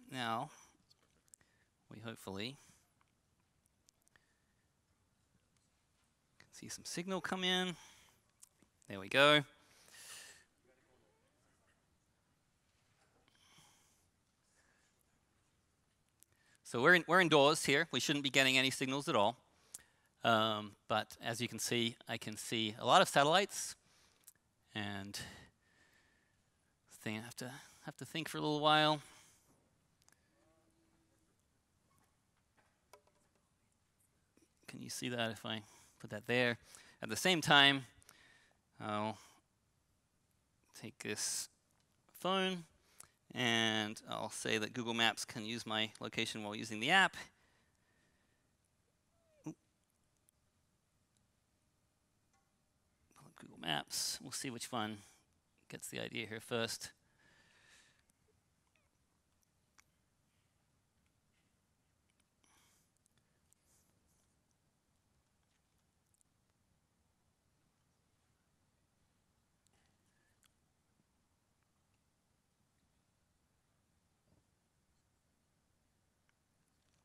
now we hopefully see some signal come in. There we go. So we're, in, we're indoors here. We shouldn't be getting any signals at all. Um, but as you can see, I can see a lot of satellites and I have to have to think for a little while. Can you see that if I put that there? At the same time, I'll take this phone and I'll say that Google Maps can use my location while using the app. Google Maps. We'll see which one gets the idea here first.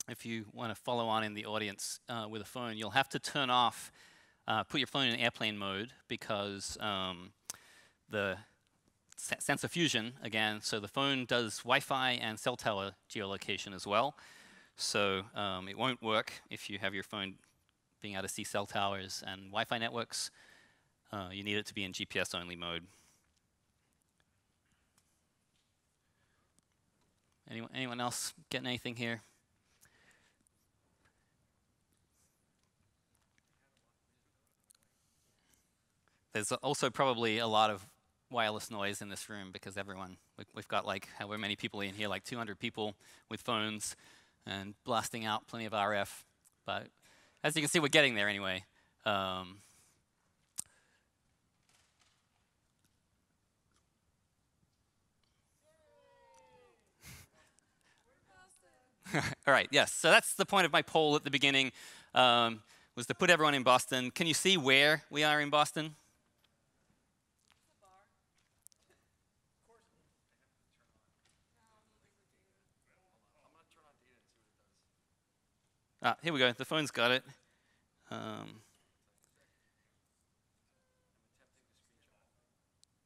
If you want to follow on in the audience uh, with a phone, you'll have to turn off uh, put your phone in airplane mode because um, the sensor fusion, again, so the phone does Wi-Fi and cell tower geolocation as well. So um, it won't work if you have your phone being able to see cell towers and Wi-Fi networks. Uh, you need it to be in GPS-only mode. Anyone, anyone else getting anything here? There's also probably a lot of wireless noise in this room because everyone, we've got like however many people in here, like 200 people with phones and blasting out plenty of RF. But as you can see, we're getting there anyway. Um, All right, yes. So that's the point of my poll at the beginning, um, was to put everyone in Boston. Can you see where we are in Boston? Ah, here we go. The phone's got it. Um,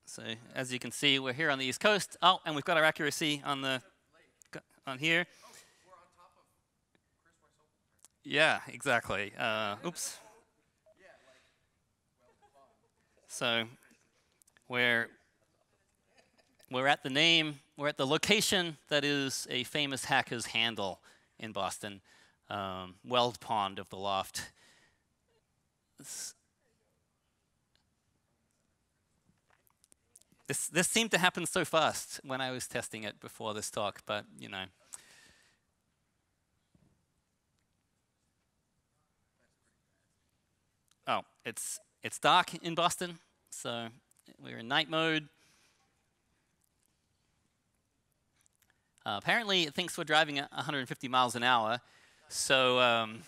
so as you can see, we're here on the East Coast. Oh, and we've got our accuracy on the on here. Yeah, exactly. Uh, oops. So we're we're at the name, we're at the location that is a famous hacker's handle in Boston, um, Weld Pond of the L0pht. This, this seemed to happen so fast when I was testing it before this talk, but you know. Oh, it's, it's dark in Boston, so we're in night mode. Uh, apparently, it thinks we're driving at 150 miles an hour, so um,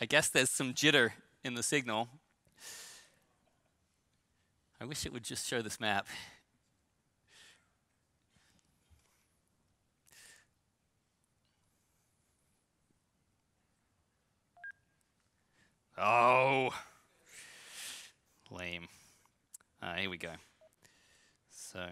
I guess there's some jitter in the signal. I wish it would just show this map. Oh. Lame. Uh, here we go. So.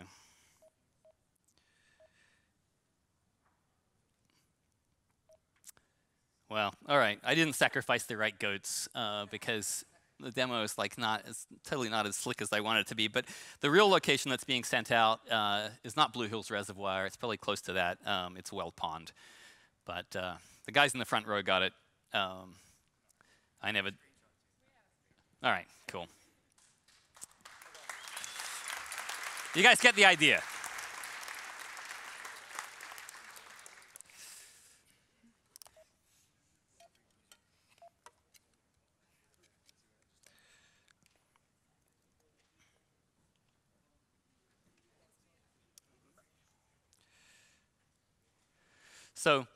Well, all right. I didn't sacrifice the right goats uh, because the demo is like not as totally not as slick as I want it to be. But the real location that's being sent out uh, is not Blue Hills Reservoir. It's probably close to that. Um, it's Weld Pond. But uh, the guys in the front row got it. Um, I never. All right, cool. You guys get the idea. So,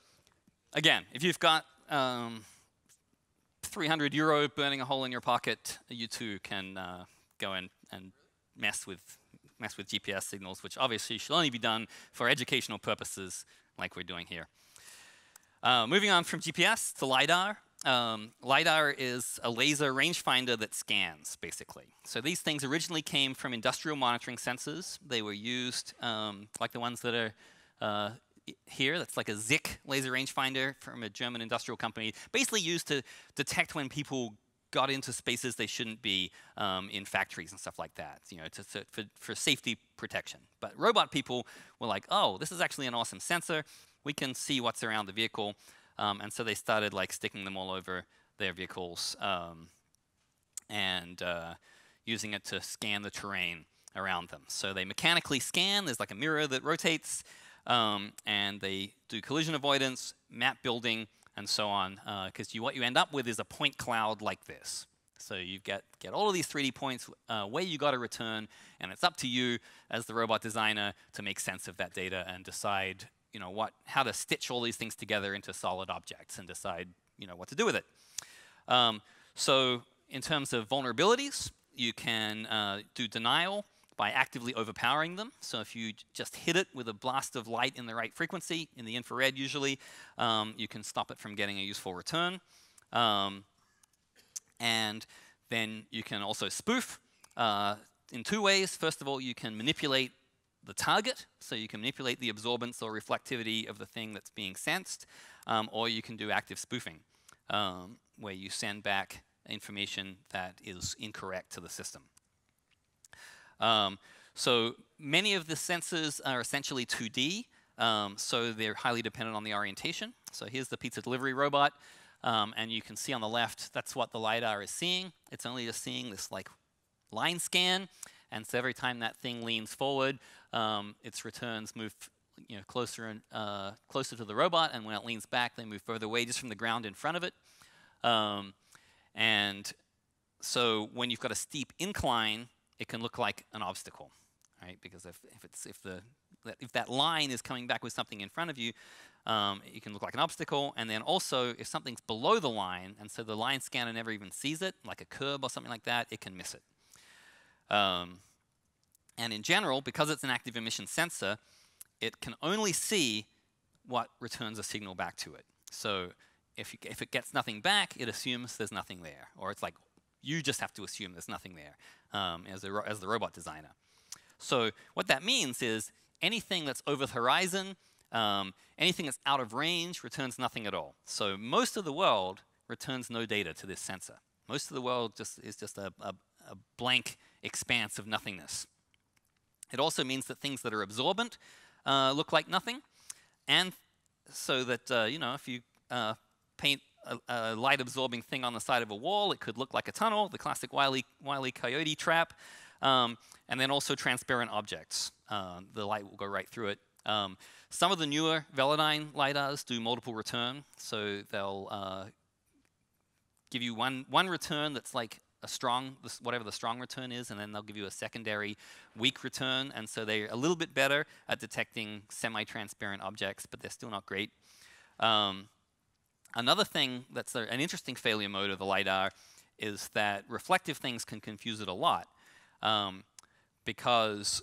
again, if you've got um, 300 euro burning a hole in your pocket, you too can uh, go in and mess with mess with GPS signals, which obviously should only be done for educational purposes like we're doing here. Uh, moving on from GPS to LiDAR. Um, LiDAR is a laser rangefinder that scans, basically. So these things originally came from industrial monitoring sensors. They were used, um, like the ones that are uh, here. That's like a SICK laser rangefinder from a German industrial company, basically used to detect when people got into spaces they shouldn't be um, in factories and stuff like that, you know, to, to, for, for safety protection. But robot people were like, oh, this is actually an awesome sensor. We can see what's around the vehicle. Um, and so they started like sticking them all over their vehicles um, and uh, using it to scan the terrain around them. So they mechanically scan, there's like a mirror that rotates, um, and they do collision avoidance, map building, and so on, because uh, what you end up with is a point cloud like this. So you get, get all of these 3D points uh, where you got to return, and it's up to you as the robot designer to make sense of that data and decide, you know, what, how to stitch all these things together into solid objects and decide, you know, what to do with it. Um, so in terms of vulnerabilities, you can uh, do denial by actively overpowering them. So if you just hit it with a blast of light in the right frequency, in the infrared usually, um, you can stop it from getting a useful return. Um, and then you can also spoof uh, in two ways. First of all, you can manipulate the target, so you can manipulate the absorbance or reflectivity of the thing that's being sensed, um, or you can do active spoofing, um, where you send back information that is incorrect to the system. Um, so many of the sensors are essentially 2D, um, so they're highly dependent on the orientation. So here's the pizza delivery robot, um, and you can see on the left, that's what the LiDAR is seeing. It's only just seeing this like line scan, And so every time that thing leans forward, um, its returns move you know, closer and uh, closer to the robot, and when it leans back, they move further away just from the ground in front of it. Um, and so when you've got a steep incline, it can look like an obstacle, right? Because if, if, it's, if, the, if that line is coming back with something in front of you, um, it can look like an obstacle. And then also, if something's below the line, and so the line scanner never even sees it, like a curb or something like that, it can miss it. Um, and in general, because it's an active emission sensor, it can only see what returns a signal back to it. So if, if it gets nothing back, it assumes there's nothing there. Or it's like, you just have to assume there's nothing there um, as, a, as the robot designer. So what that means is anything that's over the horizon, um, anything that's out of range returns nothing at all. So most of the world returns no data to this sensor. Most of the world just is just a, a, a blank expanse of nothingness. It also means that things that are absorbent uh, look like nothing, and so that uh, you know if you uh, paint a, light absorbing thing on the side of a wall, it could look like a tunnel, the classic Wile Wile Coyote trap, um, and then also transparent objects. Uh, the light will go right through it. Um, some of the newer Velodyne LiDARs do multiple return, so they'll uh, give you one, one return that's like a strong, whatever the strong return is, and then they'll give you a secondary weak return. And so they're a little bit better at detecting semi-transparent objects, but they're still not great. Um, another thing that's a, an interesting failure mode of the LiDAR is that reflective things can confuse it a lot um, because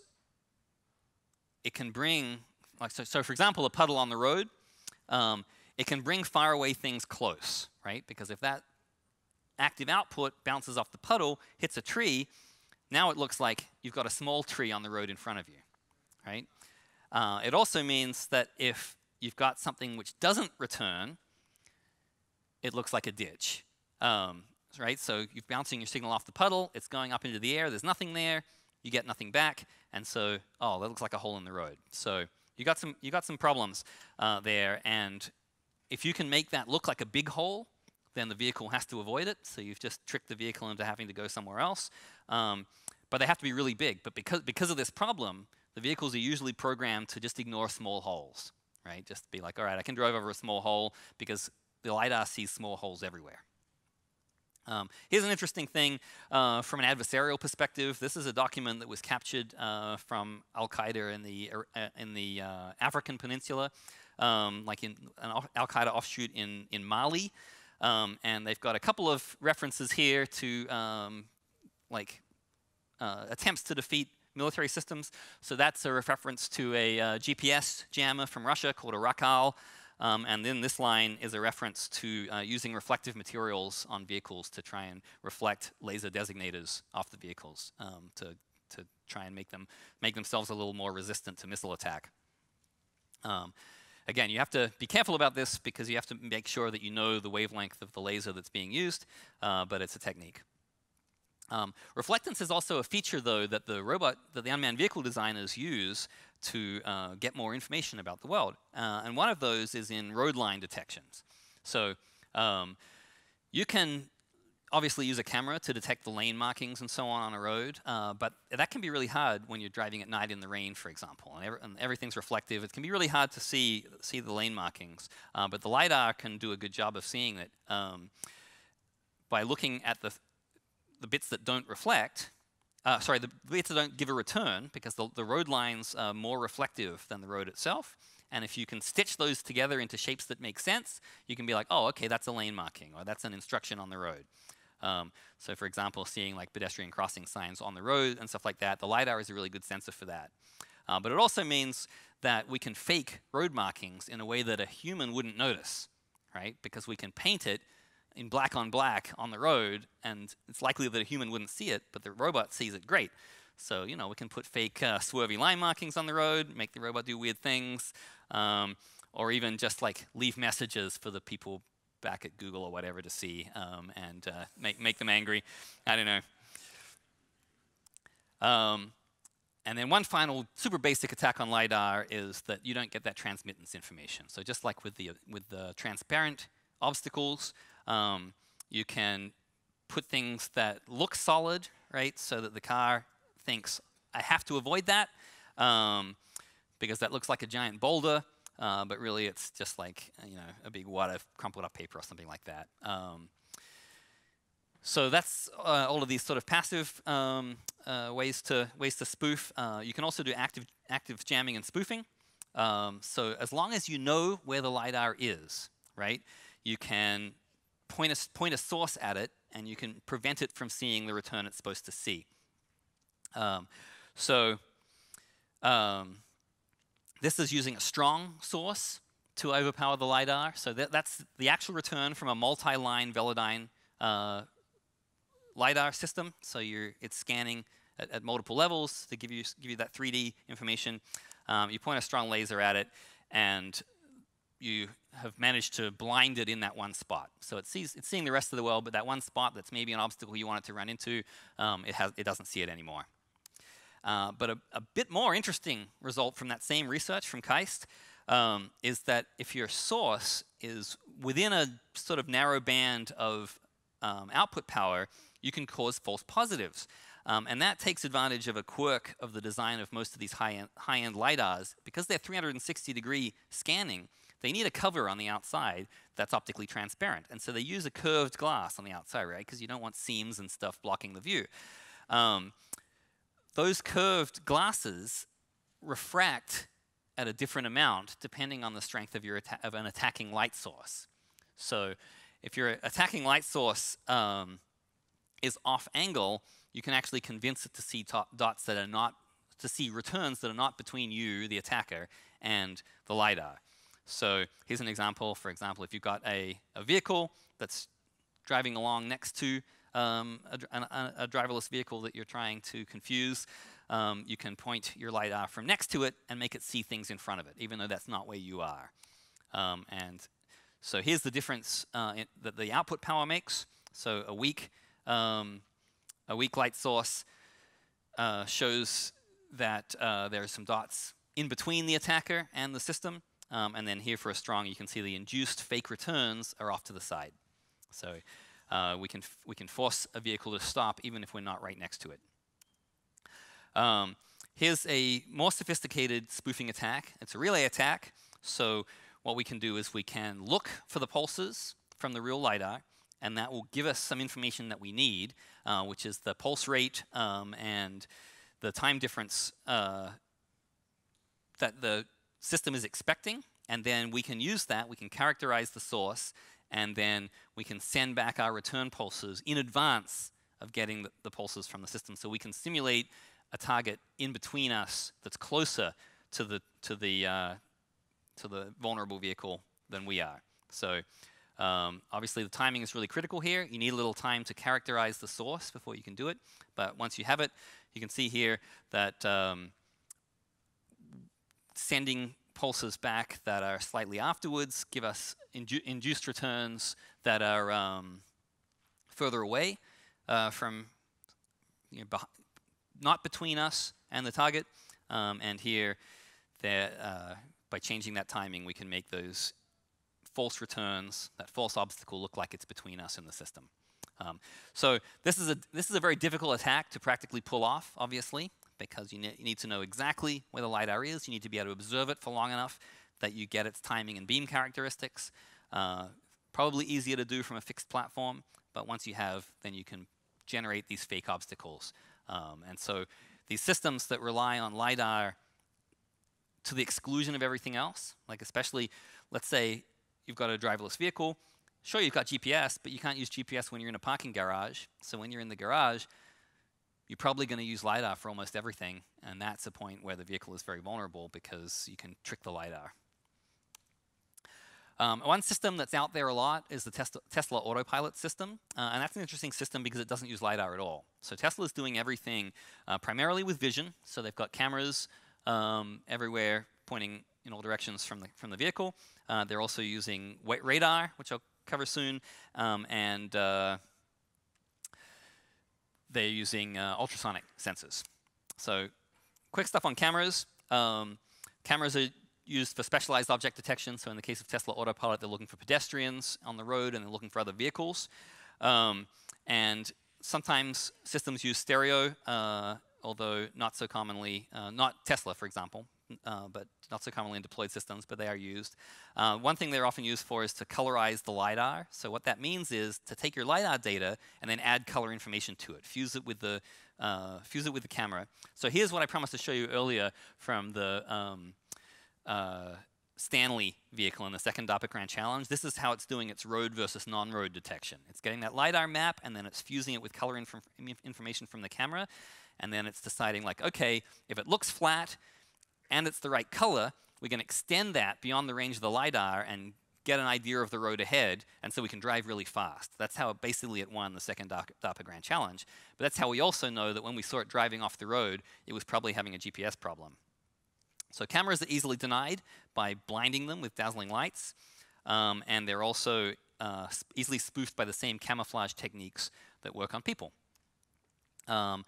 it can bring, like so, so, for example, a puddle on the road, um, it can bring faraway things close, right? Because if that active output bounces off the puddle, hits a tree, now it looks like you've got a small tree on the road in front of you, right? Uh, it also means that if you've got something which doesn't return, it looks like a ditch, um, right? So you're bouncing your signal off the puddle, it's going up into the air, there's nothing there, you get nothing back, and so, oh, that looks like a hole in the road. So you got some, you got some problems uh, there, and if you can make that look like a big hole, then the vehicle has to avoid it. So you've just tricked the vehicle into having to go somewhere else. Um, but they have to be really big. But because, because of this problem, the vehicles are usually programmed to just ignore small holes, right? Just be like, all right, I can drive over a small hole because the LiDAR sees small holes everywhere. Um, here's an interesting thing uh, from an adversarial perspective. This is a document that was captured uh, from Al Qaeda in the uh, in the uh, African Peninsula, um, like in an Al Qaeda offshoot in in Mali. Um, and they've got a couple of references here to um, like uh, attempts to defeat military systems. So that's a reference to a uh, GPS jammer from Russia called a Rakal. Um, and then this line is a reference to uh, using reflective materials on vehicles to try and reflect laser designators off the vehicles um, to, to try and make them make themselves a little more resistant to missile attack. Um, Again, you have to be careful about this because you have to make sure that you know the wavelength of the laser that's being used, uh, but it's a technique. Um, reflectance is also a feature, though, that the robot, that the unmanned vehicle designers use to uh, get more information about the world. Uh, and one of those is in road line detections. So um, you can obviously use a camera to detect the lane markings and so on on a road, uh, but that can be really hard when you're driving at night in the rain, for example, and, every, and everything's reflective. It can be really hard to see, see the lane markings, uh, but the LiDAR can do a good job of seeing it um, by looking at the, the bits that don't reflect, uh, sorry, the bits that don't give a return, because the, the road lines are more reflective than the road itself, and if you can stitch those together into shapes that make sense, you can be like, oh, okay, that's a lane marking, or that's an instruction on the road. Um, so for example, seeing like pedestrian crossing signs on the road and stuff like that, the LiDAR is a really good sensor for that. Uh, but it also means that we can fake road markings in a way that a human wouldn't notice, right? Because we can paint it in black on black on the road, and it's likely that a human wouldn't see it, but the robot sees it great. So, you know, we can put fake uh, swervy line markings on the road, make the robot do weird things, um, or even just like leave messages for the people back at Google or whatever to see um, and uh, make, make them angry. I don't know. Um, and then one final super basic attack on LiDAR is that you don't get that transmittance information. So just like with the, with the transparent obstacles, um, you can put things that look solid, right, so that the car thinks, I have to avoid that um, because that looks like a giant boulder, uh, but really it's just like you know a big wad of crumpled up paper or something like that. Um, so that's uh, all of these sort of passive um, uh, ways to ways to spoof. Uh, you can also do active active jamming and spoofing. Um, so as long as you know where the lidar is, right, you can point a point a source at it, and you can prevent it from seeing the return it's supposed to see. Um, so um, this is using a strong source to overpower the LiDAR. So that, that's the actual return from a multi-line Velodyne uh, LiDAR system. So it's scanning at, at, multiple levels to give you, give you that 3D information. Um, you point a strong laser at it, and you have managed to blind it in that one spot. So it sees, it's seeing the rest of the world, but that one spot that's maybe an obstacle you want it to run into, um, it, has, it doesn't see it anymore. Uh, but a, a, bit more interesting result from that same research from KAIST um, is that if your source is within a sort of narrow band of um, output power, you can cause false positives. Um, and that takes advantage of a quirk of the design of most of these high-end high -end LiDARs. Because they're 360 degree scanning, they need a cover on the outside that's optically transparent. And so they use a curved glass on the outside, right? Because you don't want seams and stuff blocking the view. Um, those curved glasses refract at a different amount depending on the strength of, your of an attacking light source. So if your attacking light source um, is off angle, you can actually convince it to see dots that are not, to see returns that are not between you, the attacker, and the LiDAR. So here's an example. For example, if you've got a, a vehicle that's driving along next to um, a, a, a, driverless vehicle that you're trying to confuse, um, you can point your LiDAR from next to it and make it see things in front of it, even though that's not where you are. Um, and so here's the difference uh, in, that the output power makes. So a weak, um, a weak light source uh, shows that uh, there are some dots in between the attacker and the system. Um, and then here for a strong, you can see the induced fake returns are off to the side. So uh, we, can we can force a vehicle to stop even if we're not right next to it. Um, here's a more sophisticated spoofing attack. It's a relay attack. So what we can do is we can look for the pulses from the real LiDAR, and that will give us some information that we need, uh, which is the pulse rate um, and the time difference uh, that the system is expecting. And then we can use that, we can characterize the source, and then we can send back our return pulses in advance of getting the, the, pulses from the system. So we can simulate a target in between us that's closer to the to the uh, to the vulnerable vehicle than we are. So um, obviously the timing is really critical here. You need a little time to characterize the source before you can do it. But once you have it, you can see here that um, sending pulses back that are slightly afterwards give us indu induced returns that are um, further away uh, from, you know, not between us and the target. Um, and here, uh, by changing that timing, we can make those false returns, that false obstacle look like it's between us and the system. Um, so this is, a, this is a very difficult attack to practically pull off, obviously because you, ne you need to know exactly where the LiDAR is. You need to be able to observe it for long enough that you get its timing and beam characteristics. Uh, probably easier to do from a fixed platform, but once you have, then you can generate these fake obstacles. Um, and so these systems that rely on LiDAR to the exclusion of everything else, like especially, let's say you've got a driverless vehicle, sure you've got GPS, but you can't use GPS when you're in a parking garage. So when you're in the garage, you're probably going to use LiDAR for almost everything, and that's a point where the vehicle is very vulnerable because you can trick the LiDAR. Um, one system that's out there a lot is the Tesla, Tesla Autopilot system, uh, and that's an interesting system because it doesn't use LiDAR at all. So Tesla is doing everything uh, primarily with vision, so they've got cameras um, everywhere pointing in all directions from the, from the vehicle. Uh, they're also using white radar, which I'll cover soon, um, and uh, they're using uh, ultrasonic sensors. So quick stuff on cameras. Um, cameras are used for specialized object detection. So in the case of Tesla Autopilot, they're looking for pedestrians on the road and they're looking for other vehicles. Um, and sometimes systems use stereo uh, although not so commonly, uh, not Tesla, for example, uh, but not so commonly in deployed systems, but they are used. Uh, one thing they're often used for is to colorize the LiDAR. So what that means is to take your LiDAR data and then add color information to it, fuse it with the, uh, fuse it with the camera. So here's what I promised to show you earlier from the um, uh, Stanley vehicle in the second DARPA Grand Challenge. This is how it's doing its road versus non-road detection. It's getting that LiDAR map and then it's fusing it with color inf information from the camera. And then it's deciding like, okay, if it looks flat, and it's the right color, we can extend that beyond the range of the LiDAR and get an idea of the road ahead, and so we can drive really fast. That's how basically it won the second DARPA Grand Challenge. But that's how we also know that when we saw it driving off the road, it was probably having a GPS problem. So cameras are easily denied by blinding them with dazzling lights, um, and they're also uh, easily spoofed by the same camouflage techniques that work on people. Um,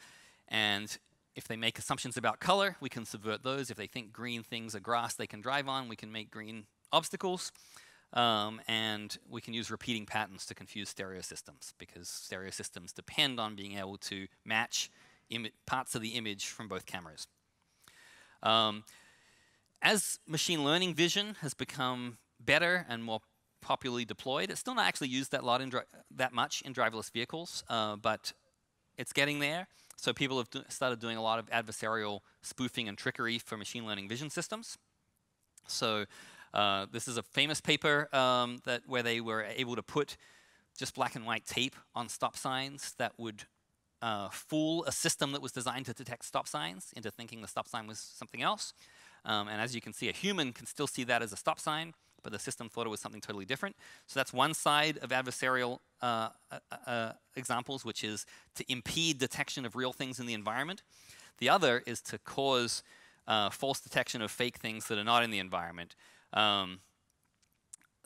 and if they make assumptions about color, we can subvert those. If they think green things are grass they can drive on, we can make green obstacles. Um, and we can use repeating patterns to confuse stereo systems because stereo systems depend on being able to match parts of the image from both cameras. Um, as machine learning vision has become better and more popularly deployed, it's still not actually used that, lot that much in driverless vehicles, uh, but it's getting there. So people have do started doing a lot of adversarial spoofing and trickery for machine learning vision systems. So uh, this is a famous paper um, that where they were able to put just black and white tape on stop signs that would uh, fool a system that was designed to detect stop signs into thinking the stop sign was something else. Um, and as you can see, a human can still see that as a stop sign, but the system thought it was something totally different. So that's one side of adversarial uh, uh, uh, examples, which is to impede detection of real things in the environment. The other is to cause uh, false detection of fake things that are not in the environment. Um,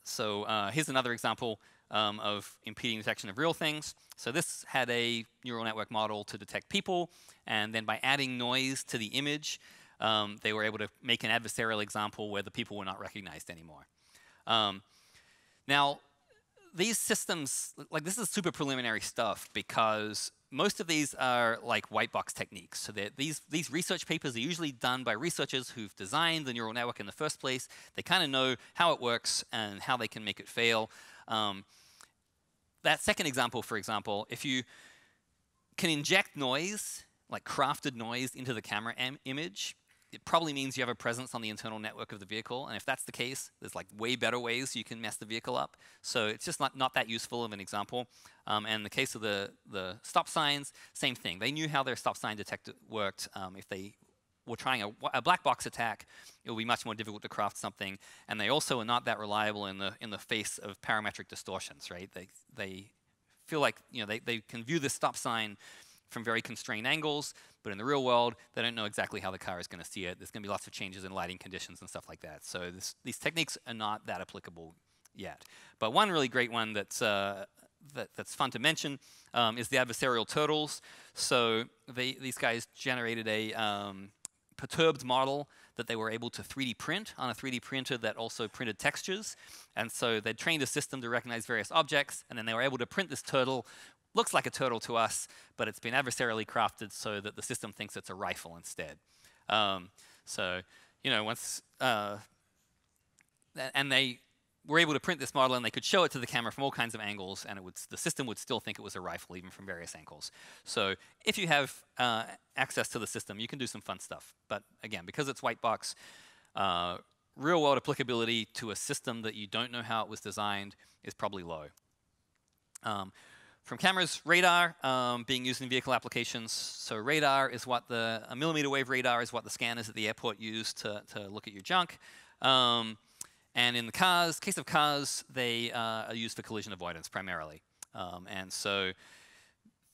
so uh, here's another example um, of impeding detection of real things. So this had a neural network model to detect people, and then by adding noise to the image, um, they were able to make an adversarial example where the people were not recognized anymore. Um, now, these systems, like this is super preliminary stuff because most of these are like white box techniques. So these, these research papers are usually done by researchers who've designed the neural network in the first place. They kind of know how it works and how they can make it fail. Um, that second example, for example, if you can inject noise, like crafted noise, into the camera image, it probably means you have a presence on the internal network of the vehicle. And if that's the case, there's like way better ways you can mess the vehicle up. So it's just not, not that useful of an example. Um, and the case of the, the stop signs, same thing. They knew how their stop sign detector worked. Um, if they were trying a, a, black box attack, it would be much more difficult to craft something. And they also are not that reliable in the, in the face of parametric distortions, right? They, they feel like you know, they, they can view the stop sign from very constrained angles, but in the real world, they don't know exactly how the car is going to see it. There's going to be lots of changes in lighting conditions and stuff like that. So this, these techniques are not that applicable yet. But one really great one that's, uh, that, that's fun to mention um, is the adversarial turtles. So they, these guys generated a um, perturbed model that they were able to 3D print on a 3D printer that also printed textures. And so they trained a system to recognize various objects, and then they were able to print this turtle looks like a turtle to us, but it's been adversarially crafted so that the system thinks it's a rifle instead. Um, so, you know, once, uh, and they were able to print this model and they could show it to the camera from all kinds of angles and it would, the system would still think it was a rifle even from various angles. So if you have uh, access to the system, you can do some fun stuff. But again, because it's white box, uh, real world applicability to a system that you don't know how it was designed is probably low. Um, from cameras, radar um, being used in vehicle applications. So radar is what the, a millimeter wave radar is what the scanners at the airport use to, to look at your junk. Um, and in the cars, case of cars, they uh, are used for collision avoidance primarily. Um, and so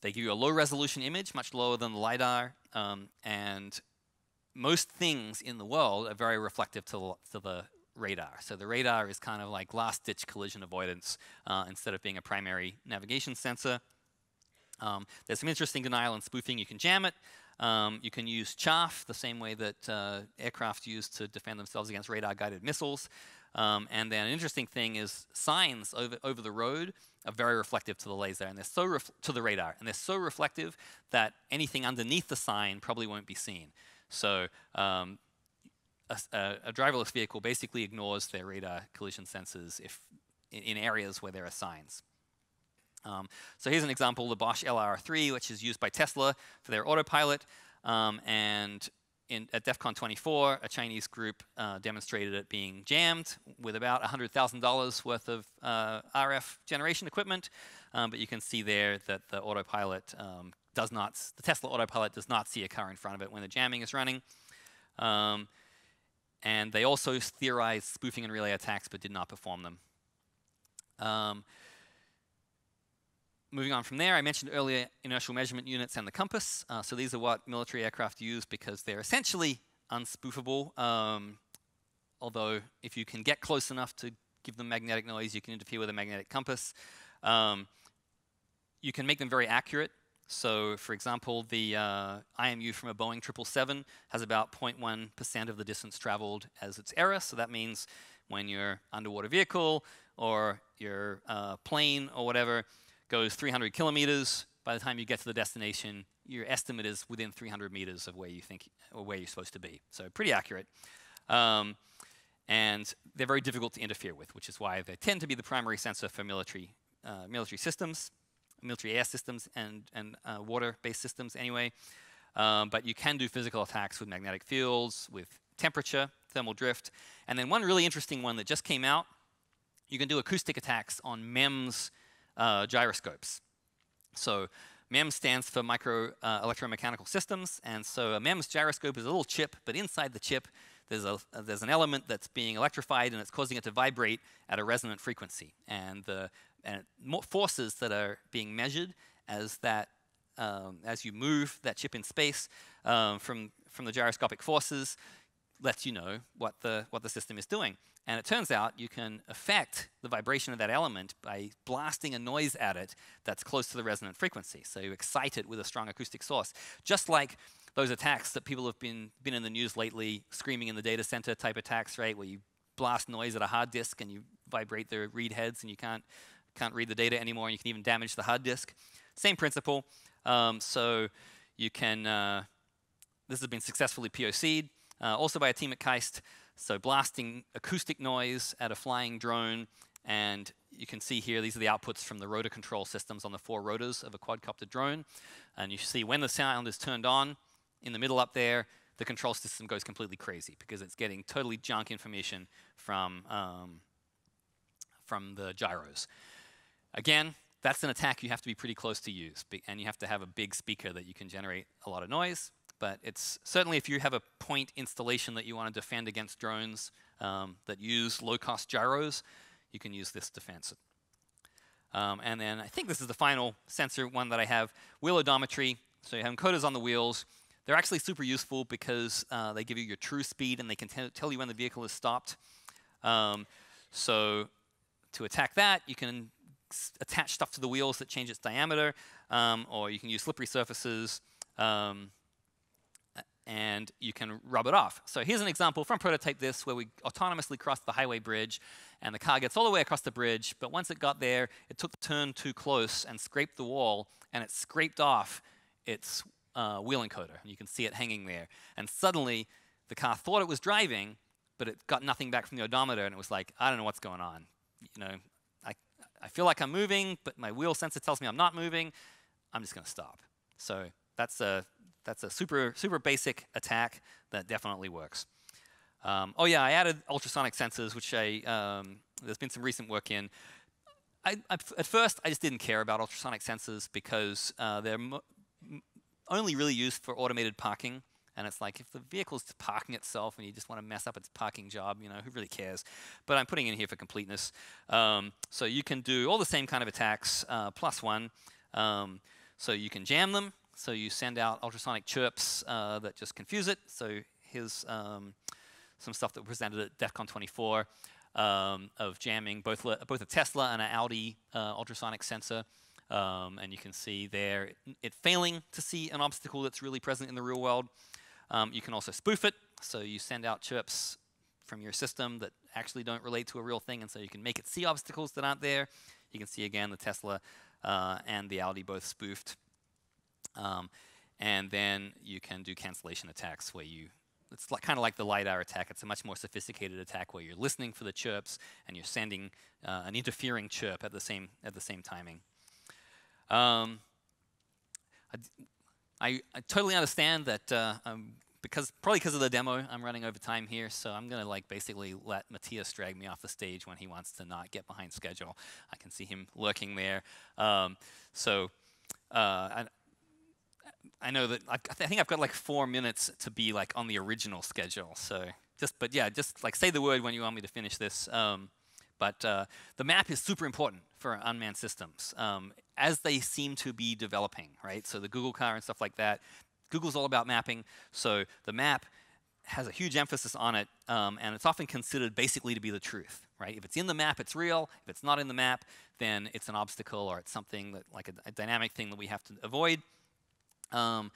they give you a low resolution image, much lower than the LiDAR. Um, and most things in the world are very reflective to, to the radar. So the radar is kind of like last-ditch collision avoidance uh, instead of being a primary navigation sensor. Um, there's some interesting denial and spoofing. You can jam it. Um, you can use chaff the same way that uh, aircraft use to defend themselves against radar-guided missiles. Um, and then an interesting thing is signs over, over the road are very reflective to the laser, and they're so to the radar, and they're so reflective that anything underneath the sign probably won't be seen. So um, a, a, driverless vehicle basically ignores their radar collision sensors if in, in areas where there are signs. Um, so here's an example, the Bosch LR3, which is used by Tesla for their autopilot. Um, and in, at DEF CON 24, a Chinese group uh, demonstrated it being jammed with about $100,000 worth of uh, RF generation equipment. Um, but you can see there that the autopilot um, does not, the Tesla autopilot does not see a car in front of it when the jamming is running. And they also theorized spoofing and relay attacks, but did not perform them. Um, moving on from there, I mentioned earlier inertial measurement units and the compass. Uh, so these are what military aircraft use because they're essentially unspoofable. Um, although if you can get close enough to give them magnetic noise, you can interfere with a magnetic compass. Um, you can make them very accurate. So, for example, the uh, IMU from a Boeing 777 has about 0.1% of the distance traveled as its error. So that means when your underwater vehicle or your uh, plane or whatever goes 300 kilometers, by the time you get to the destination, your estimate is within 300 meters of where you think or where you're supposed to be. So pretty accurate. Um, and they're very difficult to interfere with, which is why they tend to be the primary sensor for military uh, military systems military air systems and, and uh, water-based systems anyway. Um, but you can do physical attacks with magnetic fields, with temperature, thermal drift. And then one really interesting one that just came out, you can do acoustic attacks on MEMS uh, gyroscopes. So MEMS stands for micro uh, electromechanical systems, and so a MEMS gyroscope is a little chip, but inside the chip there's, a, there's an element that's being electrified and it's causing it to vibrate at a resonant frequency. And the and forces that are being measured as that um, as you move that chip in space um, from from the gyroscopic forces lets you know what the what the system is doing. And it turns out you can affect the vibration of that element by blasting a noise at it that's close to the resonant frequency. So you excite it with a strong acoustic source. Just like those attacks that people have been, been in the news lately, screaming in the data center type attacks, right, where you blast noise at a hard disk and you vibrate the read heads and you can't can't read the data anymore, and you can even damage the hard disk. Same principle. Um, so you can, uh, this has been successfully POC'd, uh, also by a team at KAIST. So blasting acoustic noise at a flying drone, and you can see here, these are the outputs from the rotor control systems on the four rotors of a quadcopter drone. And you see when the sound is turned on, in the middle up there, the control system goes completely crazy because it's getting totally junk information from, um, from the gyros. Again, that's an attack you have to be pretty close to use, and you have to have a big speaker that you can generate a lot of noise. But it's certainly if you have a point installation that you want to defend against drones um, that use low-cost gyros, you can use this defense. Um, and then I think this is the final sensor one that I have, wheel odometry. So you have encoders on the wheels. They're actually super useful because uh, they give you your true speed and they can tell you when the vehicle is stopped. Um, so to attack that, you can attach stuff to the wheels that change its diameter, um, or you can use slippery surfaces, um, and you can rub it off. So here's an example from Prototype This where we autonomously crossed the highway bridge, and the car gets all the way across the bridge, but once it got there, it took the turn too close and scraped the wall, and it scraped off its uh, wheel encoder. And you can see it hanging there. And suddenly, the car thought it was driving, but it got nothing back from the odometer, and it was like, I don't know what's going on. You know, I feel like I'm moving, but my wheel sensor tells me I'm not moving, I'm just going to stop. So that's a, that's a super, super basic attack that definitely works. Um, oh yeah, I added ultrasonic sensors, which I, um, there's been some recent work in. I, I, at first, I just didn't care about ultrasonic sensors because uh, they're only really used for automated parking. And it's like if the vehicle's parking itself and you just want to mess up its parking job, you know, who really cares? But I'm putting in here for completeness. Um, so you can do all the same kind of attacks uh, plus one. Um, so you can jam them. So you send out ultrasonic chirps uh, that just confuse it. So here's um, some stuff that was presented at DEF CON 24 um, of jamming both, both a Tesla and an Audi uh, ultrasonic sensor. Um, and you can see there it failing to see an obstacle that's really present in the real world. Um, you can also spoof it, so you send out chirps from your system that actually don't relate to a real thing, and so you can make it see obstacles that aren't there. You can see again the Tesla uh, and the Audi both spoofed. Um, and then you can do cancellation attacks where you it's like, kind of like the LiDAR attack. It's a much more sophisticated attack where you're listening for the chirps and you're sending uh, an interfering chirp at the same, at the same timing. Um, I, I, totally understand that uh, because probably because of the demo, I'm running over time here, so I'm gonna like basically let Matthias drag me off the stage when he wants to not get behind schedule. I can see him lurking there. Um, so uh, I know that I, I think I've got like four minutes to be like on the original schedule. So just, but yeah, just like say the word when you want me to finish this. Um, but uh, the map is super important for unmanned systems um, as they seem to be developing, right? So the Google car and stuff like that. Google's all about mapping, so the map has a huge emphasis on it, um, and it's often considered basically to be the truth, right? If it's in the map, it's real. If it's not in the map, then it's an obstacle or it's something that like a, a dynamic thing that we have to avoid. Um,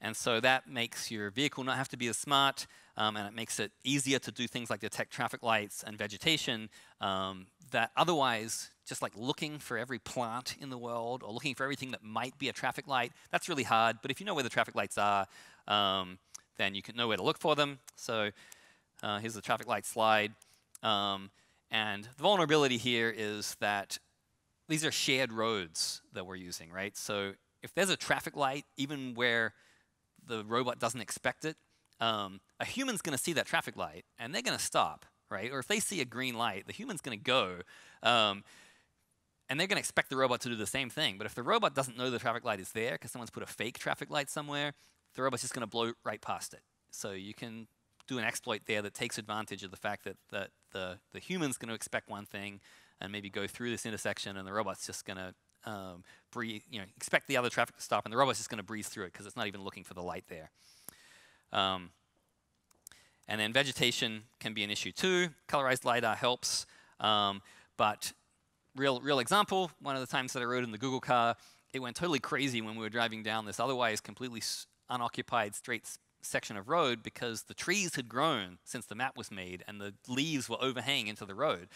and so that makes your vehicle not have to be as smart, um, and it makes it easier to do things like detect traffic lights and vegetation um, that otherwise, just like looking for every plant in the world or looking for everything that might be a traffic light, that's really hard. But if you know where the traffic lights are, um, then you can know where to look for them. So uh, here's the traffic light slide. Um, and the vulnerability here is that these are shared roads that we're using, right? So if there's a traffic light, even where the robot doesn't expect it, um, a human's going to see that traffic light and they're going to stop, right? Or if they see a green light, the human's going to go. Um, and they're going to expect the robot to do the same thing. But if the robot doesn't know the traffic light is there because someone's put a fake traffic light somewhere, the robot's just going to blow right past it. So you can do an exploit there that takes advantage of the fact that, that the, the human's going to expect one thing and maybe go through this intersection and the robot's just going to um, breathe, you know, expect the other traffic to stop, and the robot's just going to breeze through it because it's not even looking for the light there. Um, and then vegetation can be an issue too. Colorized LiDAR helps, um, but real, real example, one of the times that I rode in the Google car, it went totally crazy when we were driving down this otherwise completely unoccupied straight section of road because the trees had grown since the map was made and the leaves were overhanging into the road.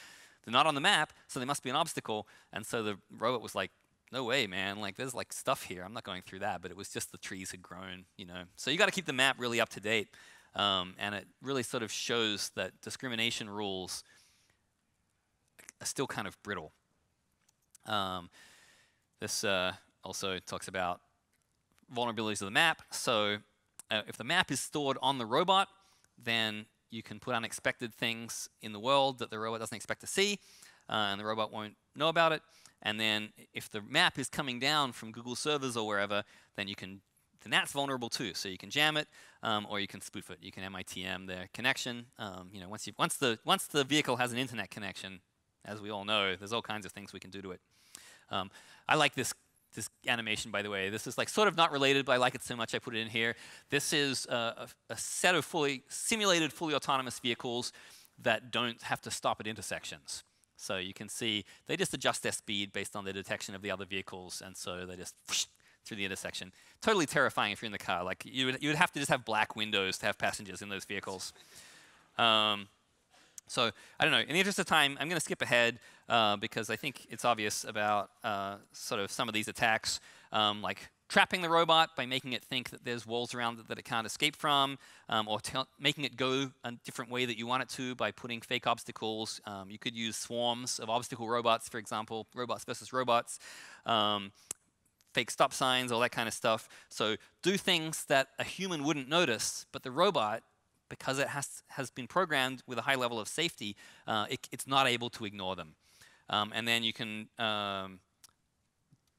They're not on the map, so they must be an obstacle. And so the robot was like, no way, man. Like, there's like stuff here. I'm not going through that. But it was just the trees had grown, you know. So you got to keep the map really up to date. Um, and it really sort of shows that discrimination rules are still kind of brittle. Um, this uh, also talks about vulnerabilities of the map. So uh, if the map is stored on the robot, then you can put unexpected things in the world that the robot doesn't expect to see, uh, and the robot won't know about it. And then if the map is coming down from Google servers or wherever, then you can then that's vulnerable too. So you can jam it, um, or you can spoof it. You can MITM the connection. Um, you know, once you once the once the vehicle has an internet connection, as we all know, there's all kinds of things we can do to it. Um, I like this this animation, by the way. This is like sort of not related, but I like it so much I put it in here. This is a, a, set of fully simulated, fully autonomous vehicles that don't have to stop at intersections. So you can see they just adjust their speed based on the detection of the other vehicles, and so they just through the intersection. Totally terrifying if you're in the car. Like you would, you would have to just have black windows to have passengers in those vehicles. Um, so I don't know. In the interest of time, I'm going to skip ahead uh, because I think it's obvious about uh, sort of some of these attacks, um, like trapping the robot by making it think that there's walls around it that it can't escape from, um, or making it go a different way that you want it to by putting fake obstacles. Um, you could use swarms of obstacle robots, for example, robots versus robots. Um, fake stop signs, all that kind of stuff. So do things that a human wouldn't notice, but the robot because it has, has been programmed with a high level of safety, uh, it, it's not able to ignore them. Um, and then you can um,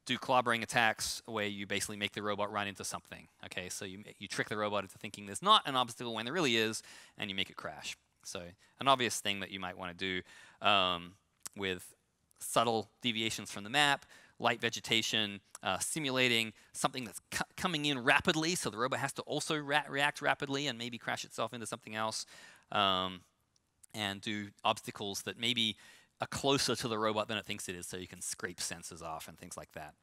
do clobbering attacks where you basically make the robot run into something. Okay, so you, you trick the robot into thinking there's not an obstacle when there really is, and you make it crash. So an obvious thing that you might want to do um, with subtle deviations from the map, light vegetation, uh, simulating something that's coming in rapidly, so the robot has to also react rapidly and maybe crash itself into something else, um, and do obstacles that maybe are closer to the robot than it thinks it is, so you can scrape sensors off and things like that.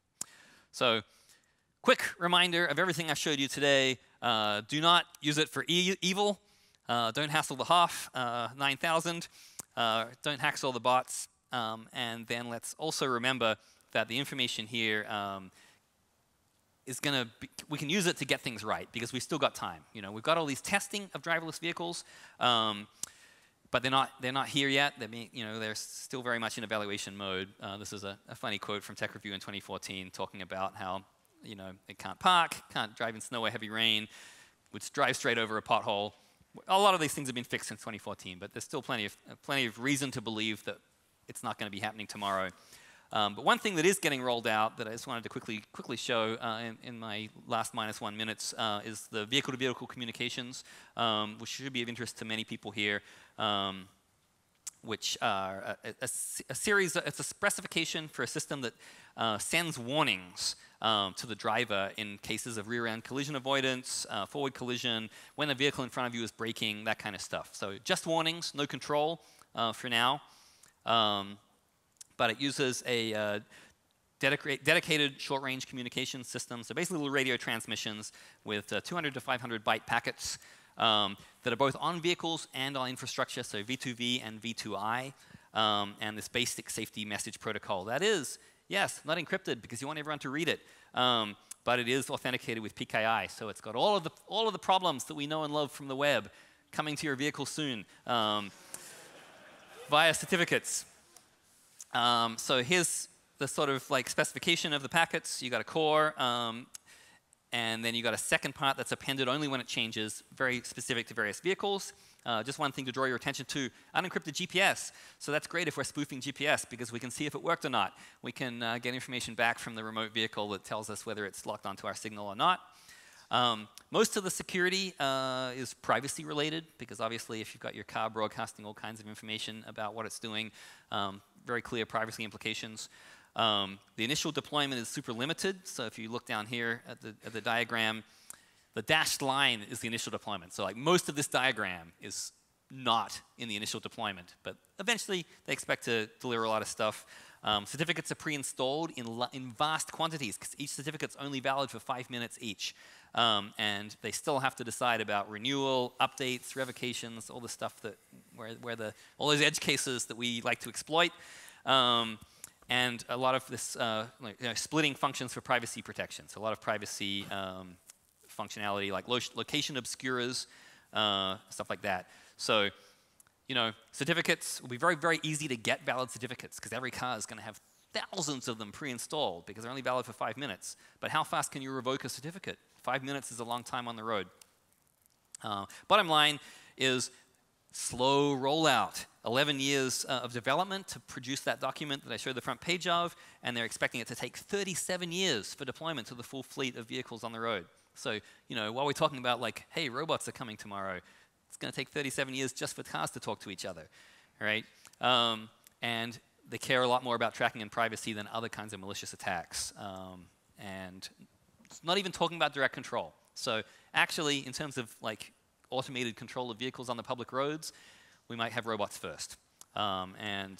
So, quick reminder of everything I showed you today. Uh, do not use it for e evil. Uh, don't hassle the Hoff uh, 9000. uh, don't all the bots, um, and then let's also remember that the information here um, is going to be we can use it to get things right because we've still got time. You know, we've got all these testing of driverless vehicles, um, but they're not they're not here yet. They're being, you know they're still very much in evaluation mode. Uh, this is a, a, funny quote from Tech Review in 2014 talking about how you know it can't park, can't drive in snow or heavy rain, would drive straight over a pothole. A lot of these things have been fixed since 2014, but there's still plenty of plenty of reason to believe that it's not going to be happening tomorrow. Um, but one thing that is getting rolled out that I just wanted to quickly quickly show uh, in, in, my last minus one minutes uh, is the vehicle-to-vehicle communications, um, which should be of interest to many people here. Um, which are a, a, a, series, it's a specification for a system that uh, sends warnings um, to the driver in cases of rear-end collision avoidance, uh, forward collision, when the vehicle in front of you is braking, that kind of stuff. So just warnings, no control uh, for now. Um, but it uses a uh, dedicated short-range communication system, so basically little radio transmissions with uh, 200 to 500 byte packets um, that are both on vehicles and on infrastructure, so V2V and V2I, um, and this basic safety message protocol. That is, yes, not encrypted because you want everyone to read it, um, but it is authenticated with PKI, so it's got all of the, all of the problems that we know and love from the web coming to your vehicle soon um, via certificates. Um, so here's the sort of like specification of the packets. You got a core, um, and then you got a second part that's appended only when it changes, very specific to various vehicles. Uh, just one thing to draw your attention to, unencrypted GPS. So that's great if we're spoofing GPS because we can see if it worked or not. We can uh, get information back from the remote vehicle that tells us whether it's locked onto our signal or not. Um, most of the security uh, is privacy related because obviously if you've got your car broadcasting all kinds of information about what it's doing, um, very clear privacy implications. Um, the initial deployment is super limited. So if you look down here at the, at the diagram, the dashed line is the initial deployment. So like most of this diagram is not in the initial deployment, but eventually they expect to deliver a lot of stuff. Um, certificates are pre-installed in, in vast quantities because each certificate's only valid for five minutes each. Um, and they still have to decide about renewal, updates, revocations, all the stuff that where, where the all those edge cases that we like to exploit, um, and a lot of this uh, like, you know, splitting functions for privacy protection. So a lot of privacy um, functionality like lo location obscurers, uh, stuff like that. So you know, certificates will be very, very easy to get valid certificates because every car is going to have thousands of them pre-installed because they're only valid for five minutes. But how fast can you revoke a certificate? Five minutes is a long time on the road. Uh, bottom line is slow rollout. 11 years uh, of development to produce that document that I showed the front page of, and they're expecting it to take 37 years for deployment to the full fleet of vehicles on the road. So, you know, while we're talking about like, hey, robots are coming tomorrow, it's going to take 37 years just for cars to talk to each other, right? Um, and they care a lot more about tracking and privacy than other kinds of malicious attacks. Um, and not even talking about direct control. So actually, in terms of like automated control of vehicles on the public roads, we might have robots first. Um, and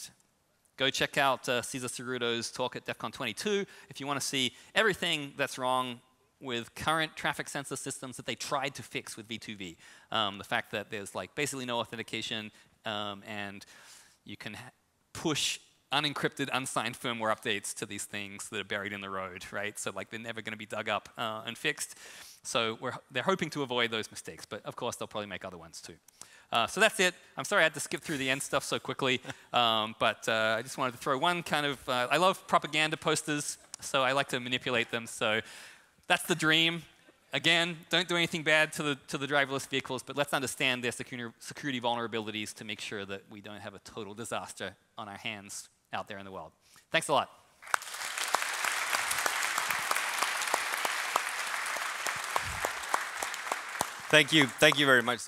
go check out uh, Cesar Cerrudo's talk at DEF CON 22 if you want to see everything that's wrong with current traffic sensor systems that they tried to fix with V2V. Um, the fact that there's like basically no authentication um, and you can push unencrypted, unsigned firmware updates to these things that are buried in the road, right? So like they're never going to be dug up uh, and fixed. So they're hoping to avoid those mistakes, but of course they'll probably make other ones too. Uh, so that's it. I'm sorry I had to skip through the end stuff so quickly, um, but uh, I just wanted to throw one kind of, uh, I love propaganda posters, so I like to manipulate them. So that's the dream. Again, don't do anything bad to the, to the driverless vehicles, but let's understand their security vulnerabilities to make sure that we don't have a total disaster on our hands out there in the world. Thanks a lot. Thank you. Thank you very much.